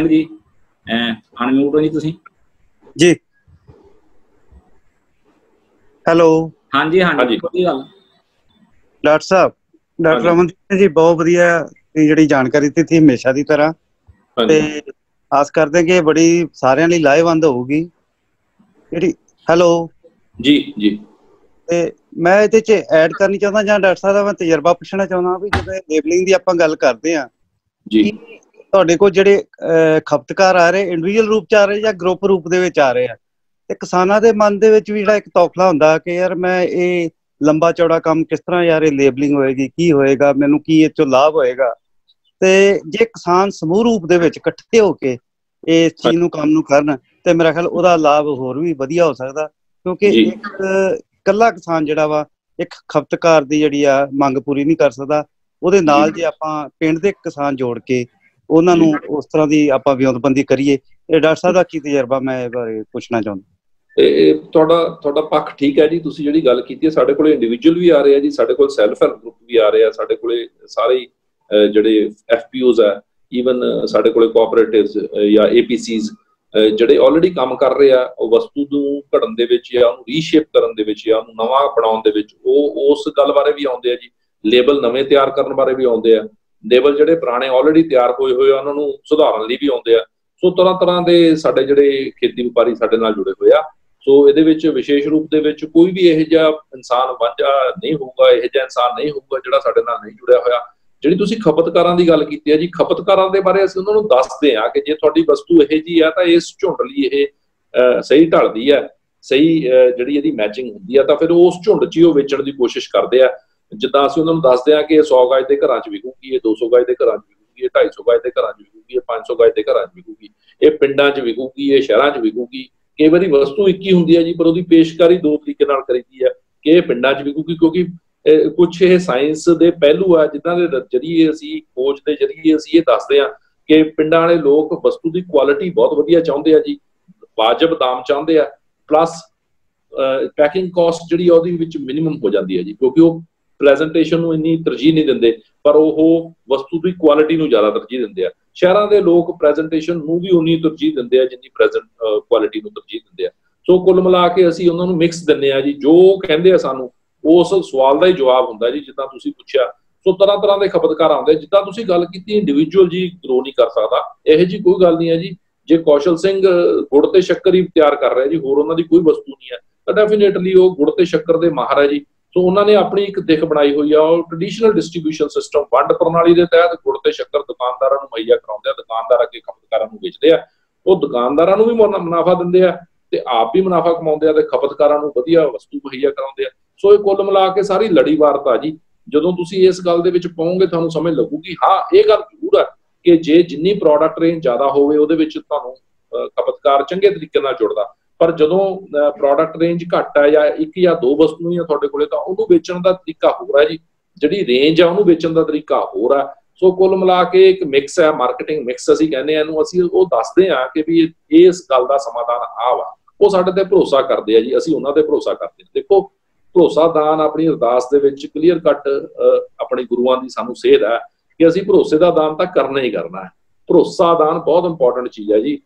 ਜੀ ਅਨਮਿਊਟ ਹੋ ਜੀ ਤੁਸੀਂ? ਜੀ। ਹੈਲੋ। ਹਾਂਜੀ ਹਾਂਜੀ। ਕੋਈ ਗੱਲ। ਡਾਕਟਰ ਸਾਹਿਬ ਡਾਕਟਰ। ਅਮਨਦੀਪ ਜੀ ਬਹੁਤ ਵਧੀਆ ਜਿਹੜੀ ਜਾਣਕਾਰੀ ਦਿੱਤੀ ਸੀ ਹਮੇਸ਼ਾ ਦੀ ਤਰ੍ਹਾਂ। ਤੇ ਆਸ ਕਰਦੇ ਕਿ ਇਹ ਬੜੀ ਸਾਰਿਆਂ ਲਈ ਲਾਹੇਵੰਦ ਹੋਊਗੀ। ਜਿਹੜੀ ਹੈਲੋ। ਜੀ ਜੀ। ਤੇ ਮੈਂ ਇਹਦੇ ਚ ਐਡ ਕਰਨੀ ਚਾਹੁੰਦਾ ਜਾਂ ਡਾਕਟਰ ਸਾਹਿਬ ਦਾ ਮੈਂ ਤਜਰਬਾ ਪੁੱਛਣਾ ਚਾਹੁੰਦਾ ਵੀ ਜਦੋਂ ਲੇਬਲਿੰਗ ਦੀ ਆਪਾਂ ਗੱਲ ਕਰਦੇ ਆ ਜੀ। ਤੁਹਾਡੇ ਕੋਲ ਜਿਹੜੇ ਖਪਤਕਾਰ ਆ ਰਹੇ ਇੰਡੀਵਿਜੂਅਲ ਰੂਪ ਚ ਆ ਰਹੇ ਜਾਂ ਗਰੁੱਪ ਰੂਪ ਦੇ ਵਿੱਚ ਆ ਰਹੇ ਆ? ਤੇ ਕਿਸਾਨਾਂ ਦੇ ਮਨ ਦੇ ਵਿੱਚ ਵੀ ਜਿਹੜਾ ਇੱਕ ਤੌਖਲਾ ਹੁੰਦਾ ਕਿ ਯਾਰ ਮੈਂ ਇਹ ਲੰਬਾ ਚੌੜਾ ਕੰਮ ਕਿਸ ਤਰ੍ਹਾਂ ਯਾਰ ਇਹ ਲੇਬਲਿੰਗ ਹੋਏਗੀ ਕੀ ਹੋਏਗਾ ਮੈਨੂੰ ਕੀ ਇਹ ਚੋਂ ਲਾਭ ਹੋਏਗਾ? ਤੇ ਜੇ ਕਿਸਾਨ ਸਮੂਹ ਰੂਪ ਦੇ ਵਿੱਚ ਇਕੱਠੇ ਹੋ ਕੇ ਇਸ ਚੀਜ਼ ਨੂੰ ਕੰਮ ਨੂੰ ਕਰਨ ਤੇ ਮੇਰਾ ਖਿਆਲ ਉਹਦਾ ਲਾਭ ਹੋਰ ਵੀ ਵਧੀਆ ਹੋ ਸਕਦਾ ਕਿਉਂਕਿ। ਇੱਕ ਇਕੱਲਾ ਕਿਸਾਨ ਜਿਹੜਾ ਵਾ ਇੱਕ ਖਪਤਕਾਰ ਦੀ ਜਿਹੜੀ ਆ ਮੰਗ ਪੂਰੀ ਨਹੀਂ ਕਰ ਸਕਦਾ। ਉਹਦੇ ਨਾਲ ਜੇ ਆਪਾਂ ਪਿੰਡ ਦੇ ਕਿਸਾਨ ਜੋੜ ਕੇ ਉਹਨਾਂ ਨੂੰ ਉਸ ਤਰ੍ਹਾਂ ਦੀ ਆਪਾਂ ਵਿਉਂਤਬੰਦੀ ਕਰੀਏ। ਇਹ ਡਾਕਟਰ ਸਾਹਿਬ ਦਾ ਕੀ ਤਜਰਬਾ ਮੈਂ ਇਹ ਬਾਰੇ ਪੁੱਛਣਾ ਚਾਹੁੰਦਾ। ਇਹ ਤੁਹਾਡਾ ਤੁਹਾਡਾ ਪੱਖ ਠੀਕ ਹੈ ਜੀ। ਤੁਸੀਂ ਜਿਹੜੀ ਗੱਲ ਕੀਤੀ ਹੈ ਸਾਡੇ ਕੋਲੇ ਇੰਡੀਵਿਜੂਅਲ ਵੀ ਆ ਰਹੇ ਆ ਜੀ। ਸਾਡੇ ਕੋਲ ਸੈਲਫ ਹੈਲਪ ਗਰੁੱਪ ਵੀ ਆ ਰਹੇ ਆ। ਸਾਡੇ ਕੋਲੇ ਸਾਰੇ ਜਿਹੜੇ ਐਫਪੀਓਜ਼ ਆ ਈਵਨ ਸਾਡੇ ਕੋਲੇ ਕੋਆਪਰੇਟਿਵਸ ਜਾਂ ਏਪੀਸੀਜ਼ ਜਿਹੜੇ ਆਲਰੇਡੀ ਕੰਮ ਕਰ ਰਹੇ ਆ ਉਹ ਵਸਤੂ ਨੂੰ ਘੜਨ ਦੇ ਵਿੱਚ ਜਾਂ ਉਹਨੂੰ ਰੀਸ਼ੇਪ ਕਰਨ ਦੇ ਵਿੱਚ ਜਾਂ ਉਹਨੂੰ ਨਵਾਂ ਬਣਾਉਣ ਦੇ ਵਿੱਚ ਉਹ ਉਸ ਗੱਲ ਬਾਰੇ ਵੀ ਆਉਂਦੇ ਆ ਜੀ। ਲੇਬਲ ਨਵੇਂ ਤਿਆਰ ਕਰਨ ਬਾਰੇ ਵੀ ਆਉਂਦੇ ਆ। ਲੇਬਲ ਜਿਹੜੇ ਪੁਰਾਣੇ ਆਲਰੇਡੀ ਤਿਆਰ ਹੋਏ ਹੋਏ ਆ ਉਹਨਾਂ ਨੂੰ ਸੁਧਾਰਨ ਲਈ ਵੀ ਆਉਂਦੇ ਆ। ਸੋ ਤਰ੍ਹਾਂ ਤਰ੍ਹਾਂ ਦੇ ਸਾਡੇ ਜਿਹੜੇ ਖੇਤੀ ਵਪਾਰੀ ਸਾਡੇ ਨਾਲ ਜੁੜੇ ਹੋਏ ਆ। ਸੋ ਇਹਦੇ ਵਿੱਚ ਵਿਸ਼ੇਸ਼ ਰੂਪ ਦੇ ਵਿੱਚ ਕੋਈ ਵੀ ਇਹੋ ਜਿਹਾ ਇਨਸਾਨ ਵਾਂਝਾ ਨਹੀਂ ਹੋਊਗਾ ਇਹੋ ਜਿਹਾ ਇਨਸਾਨ ਨਹੀਂ ਹੋਊਗਾ ਜਿਹੜਾ ਸਾਡੇ ਨਾਲ ਨਹੀਂ ਜੁੜਿਆ ਹੋਇਆ। ਜਿਹੜੀ ਤੁਸੀਂ ਖਪਤਕਾਰਾਂ ਦੀ ਗੱਲ ਕੀਤੀ ਹੈ ਜੀ ਖਪਤਕਾਰਾਂ ਦੇ ਬਾਰੇ ਅਸੀਂ ਉਹਨਾਂ ਨੂੰ ਦੱਸਦੇ ਆ ਕਿ ਜੇ ਤੁਹਾਡੀ ਵਸਤੂ ਇਹੋ ਜੀ ਆ ਤਾਂ ਇਸ ਝੁੰਡ ਲਈ ਇਹ ਅਹ, ਸਹੀ ਢਲਦੀ ਹੈ ਸਹੀ ਅਹ, ਜਿਹੜੀ ਇਹਦੀ ਮੈਚਿੰਗ ਹੁੰਦੀ ਆ ਤਾਂ ਫਿਰ ਉਸ ਝੁੰਡ 'ਚ ਹੀ ਉਹ ਵੇਚਣ ਦੀ ਕੋਸ਼ਿਸ਼ ਕਰਦੇ ਆ। ਜਿੱਦਾਂ ਅਸੀਂ ਉਹਨਾਂ ਨੂੰ ਦੱਸਦੇ ਆ ਕਿ ਇਹ 100 ਗਜ ਦੇ ਘਰਾਂ 'ਚ ਵਿਕੂਗੀ ਇਹ 200 ਗਜ ਦੇ ਘਰਾਂ 'ਚ ਵਿਕੂਗੀ ਇਹ 250 ਗਜ ਦੇ ਘਰਾਂ 'ਚ ਵਿਕੂਗੀ ਇਹ 500 ਗਜ ਦੇ ਘਰਾਂ 'ਚ ਵਿਕੂਗੀ ਇਹ ਪਿੰਡਾਂ 'ਚ ਵਿਕੂਗੀ ਇਹ ਸ਼ਹਿਰਾਂ 'ਚ ਵਿਕੂਗੀ। ਕਈ ਵਾਰੀ ਵਸਤੂ ਇੱਕ ਹੀ ਹੁੰਦੀ ਹੈ ਜੀ ਪਰ ਉਹਦੀ ਪੇਸ਼ਕਾਰੀ ਦੋ ਤਰੀਕੇ ਨਾਲ ਕਰੀਦੀ ਹੈ ਕਿ ਇਹ ਪਿੰਡਾਂ 'ਚ ਵਿਕੂਗੀ ਕਿਉਂਕਿ ਅਹ, ਕੁਝ ਇਹ ਸਾਇੰਸ ਦੇ ਪਹਿਲੂ ਆ ਜਿਨ੍ਹਾਂ ਦੇ ਜਰੀਏ ਅਸੀਂ ਖੋਜ ਦੇ ਜਰੀਏ ਅਸੀਂ ਇਹ ਦੱਸਦੇ ਆ ਕਿ ਪਿੰਡਾਂ ਵਾਲੇ ਲੋਕ ਵਸਤੂ ਦੀ ਕੁਆਲਿਟੀ ਬਹੁਤ ਵਧੀਆ ਚਾਹੁੰਦੇ ਆ ਜੀ ਵਾਜਬ ਦਾਮ ਚਾਹੁੰਦੇ ਆ ਪਲੱਸ ਪੈਕਿੰਗ ਕਾਸਟ ਜਿਹੜੀ ਆ ਉਹਦੀ ਵਿੱਚ ਮਿਨੀਮਮ ਹੋ ਜਾਂਦੀ ਹੈ ਜੀ ਕਿਉਂਕਿ ਉਹ ਪ੍ਰੈਜੈਂਟੇਸ਼ਨ ਨੂੰ ਇੰਨੀ ਤਰਜੀਹ ਨਹੀਂ ਦਿੰਦੇ, ਪਰ ਉਹ ਵਸਤੂ ਦੀ ਕੁਆਲਿਟੀ ਨੂੰ ਜ਼ਿਆਦਾ ਤਰਜੀਹ ਦਿੰਦੇ ਆ। ਸ਼ਹਿਰਾਂ ਦੇ ਲੋਕ ਪ੍ਰੈਜੈਂਟੇਸ਼ਨ ਨੂੰ ਵੀ ਉਨੀ ਤਰਜੀਹ ਦਿੰਦੇ ਆ ਜਿੰਨੀ ਪ੍ਰੈਜ਼ੈਂਟ ਕੁਆਲਿਟੀ ਨੂੰ ਤਰਜੀਹ ਦਿੰਦੇ ਆ। ਸੋ ਕੁੱਲ ਮਿਲਾ ਕੇ ਅਸੀਂ ਉਹਨਾਂ ਨੂੰ ਮਿਕਸ ਦਿੰਨੇ ਆ ਜੀ, ਜੋ ਕਹਿੰਦੇ ਆ ਸਾਨੂੰ, ਉਸ ਸਵਾਲ ਦਾ ਹੀ ਜਵਾਬ ਹੁੰਦਾ ਜੀ, ਜਿੱਦਾਂ ਤੁਸੀਂ ਪੁੱਛਿਆ। ਸੋ ਤਰ੍ਹਾਂ ਤਰ੍ਹਾਂ ਦੇ ਖਪਤਕਾਰ ਆਉਂਦੇ ਜਿੱਦਾਂ ਤੁਸੀਂ ਗੱਲ ਕੀਤੀ ਇੰਡੀਵਿਜੂਅਲ ਜੀ ਗਰੋ ਨਹੀਂ ਕਰ ਸਕਦਾ। ਇਹੋ ਜੀ ਕੋਈ ਗੱਲ ਨਹੀਂ ਹੈ ਜੀ। ਜੇ ਕੌਸ਼ਲ ਸਿੰਘ ਗੁੜ ਤੇ ਸ਼ੱਕਰ ਹੀ ਤਿਆਰ ਕਰ ਰਿਹਾ ਜੀ, ਹੋਰ ਉਹਨਾਂ ਦੀ ਕੋਈ ਵਸਤੂ ਨਹੀਂ ਹੈ। ਤਾਂ ਡੈਫੀਨੇਟਲੀ ਉਹ ਗੁੜ ਤੇ ਸ਼ੱਕਰ ਦੇ ਮਾਹਰ ਹੈ ਜੀ। ਸੋ ਉਹਨਾਂ ਨੇ ਆਪਣੀ ਇੱਕ ਦਿੱਖ ਬਣਾਈ ਹੋਈ ਆ, ਉਹ ਟ੍ਰੈਡੀਸ਼ਨਲ ਡਿਸਟ੍ਰੀਬਿਊਸ਼ਨ ਸਿਸਟਮ ਵੰਡ ਪ੍ਰਣਾਲੀ ਦੇ ਤਹਿਤ ਗੁੜ ਤੇ ਸ਼ੱਕਰ ਦੁਕਾਨਦਾਰਾਂ ਨੂੰ ਮੁਹੱਈਆ ਕਰਾਉਂਦੇ ਆ, ਦੁਕਾਨਦਾਰ ਅੱਗੇ ਖਪਤਕਾਰਾਂ ਨੂੰ ਵੇਚਦੇ ਆ। ਉਹ ਦੁਕਾਨਦਾਰਾਂ ਨੂੰ ਵੀ ਮੁਨਾਫਾ ਦਿੰਦੇ ਆ ਤੇ ਆਪ ਵੀ ਮੁਨਾਫਾ ਕਮਾਉਂਦੇ ਆ ਤੇ ਖਪਤਕਾਰਾਂ ਨੂੰ ਵਧੀਆ ਵਸਤੂ ਮੁਹੱਈਆ ਕਰਾਉਂਦੇ ਆ। ਸੋ ਇਹ ਕੁੱਲ ਮਿਲਾ ਕੇ ਸਾਰੀ ਲੜੀ ਵਾਰਤਾ ਜੀ। ਜਦੋਂ ਤੁਸੀਂ ਇਸ ਗੱਲ ਦੇ ਵਿੱਚ ਪਾਓਗੇ ਤੁਹਾਨੂੰ ਸਮਝ ਲੱਗੂਗੀ, ਹਾਂ, ਇਹ ਗੱਲ ਜ਼ਰੂਰ ਆ ਕਿ ਜੇ ਜਿੰਨੀ ਪ੍ਰੋਡਕਟ ਰੇਂਜ ਜ਼ਿਆਦਾ ਹੋਵੇ, ਉਹਦੇ ਵਿੱਚ ਤੁਹਾਨੂੰ ਖਪਤਕਾਰ ਚੰਗੇ ਤਰੀਕੇ ਨਾਲ ਜੁੜਦਾ। ਪਰ ਜਦੋਂ ਪ੍ਰੋਡਕਟ ਰੇਂਜ ਘੱਟ ਹੈ ਜਾਂ ਇੱਕ ਜਾਂ ਦੋ ਵਸਤੂਆਂ ਹੀ ਆ ਤੁਹਾਡੇ ਕੋਲੇ, ਤਾਂ ਉਹਨੂੰ ਵੇਚਣ ਦਾ ਤਰੀਕਾ ਹੋਰ ਹੈ ਜੀ। ਜਿਹੜੀ ਰੇਂਜ ਆ ਉਹਨੂੰ ਵੇਚਣ ਦਾ ਤਰੀਕਾ ਹੋਰ ਆ। ਸੋ ਕੁੱਲ ਮਿਲਾ ਕੇ ਇੱਕ ਮਿਕਸ ਹੈ ਮਾਰਕੀਟਿੰਗ ਮਿਕਸ ਅਸੀਂ ਕਹਿੰਦੇ ਆ ਇਹਨੂੰ, ਅਸੀਂ ਉਹ ਦੱਸਦੇ ਆ ਕਿ ਵੀ ਇਹ- ਇਸ ਗੱਲ ਦਾ ਸਮਾਧਾਨ ਆ ਵਾ। ਉਹ ਸਾਡੇ ਤੇ ਭਰੋਸਾ ਕਰਦੇ ਆ ਜੀ, ਅਸੀਂ ਉਹਨਾਂ ਤੇ ਭਰੋਸਾ ਕਰਦੇ ਹਾਂ ਦੇਖੋ ਭਰੋਸਾ ਦਾਨ ਆਪਣੀ ਅਰਦਾਸ ਦੇ ਵਿੱਚ ਕਲੀਅਰ ਕੱਟ ਆਪਣੇ ਗੁਰੂਆਂ ਦੀ ਸਾਨੂੰ ਸੇਧ ਹੈ ਕਿ ਅਸੀਂ ਭਰੋਸੇ ਦਾ ਦਾਨ ਤਾਂ ਕਰਨਾ ਹੀ ਕਰਨਾ ਹੈ। ਭਰੋਸਾ ਦਾਨ ਬਹੁਤ ਇੰਪੋਰਟੈਂਟ ਚੀਜ਼ ਹੈ ਜੀ।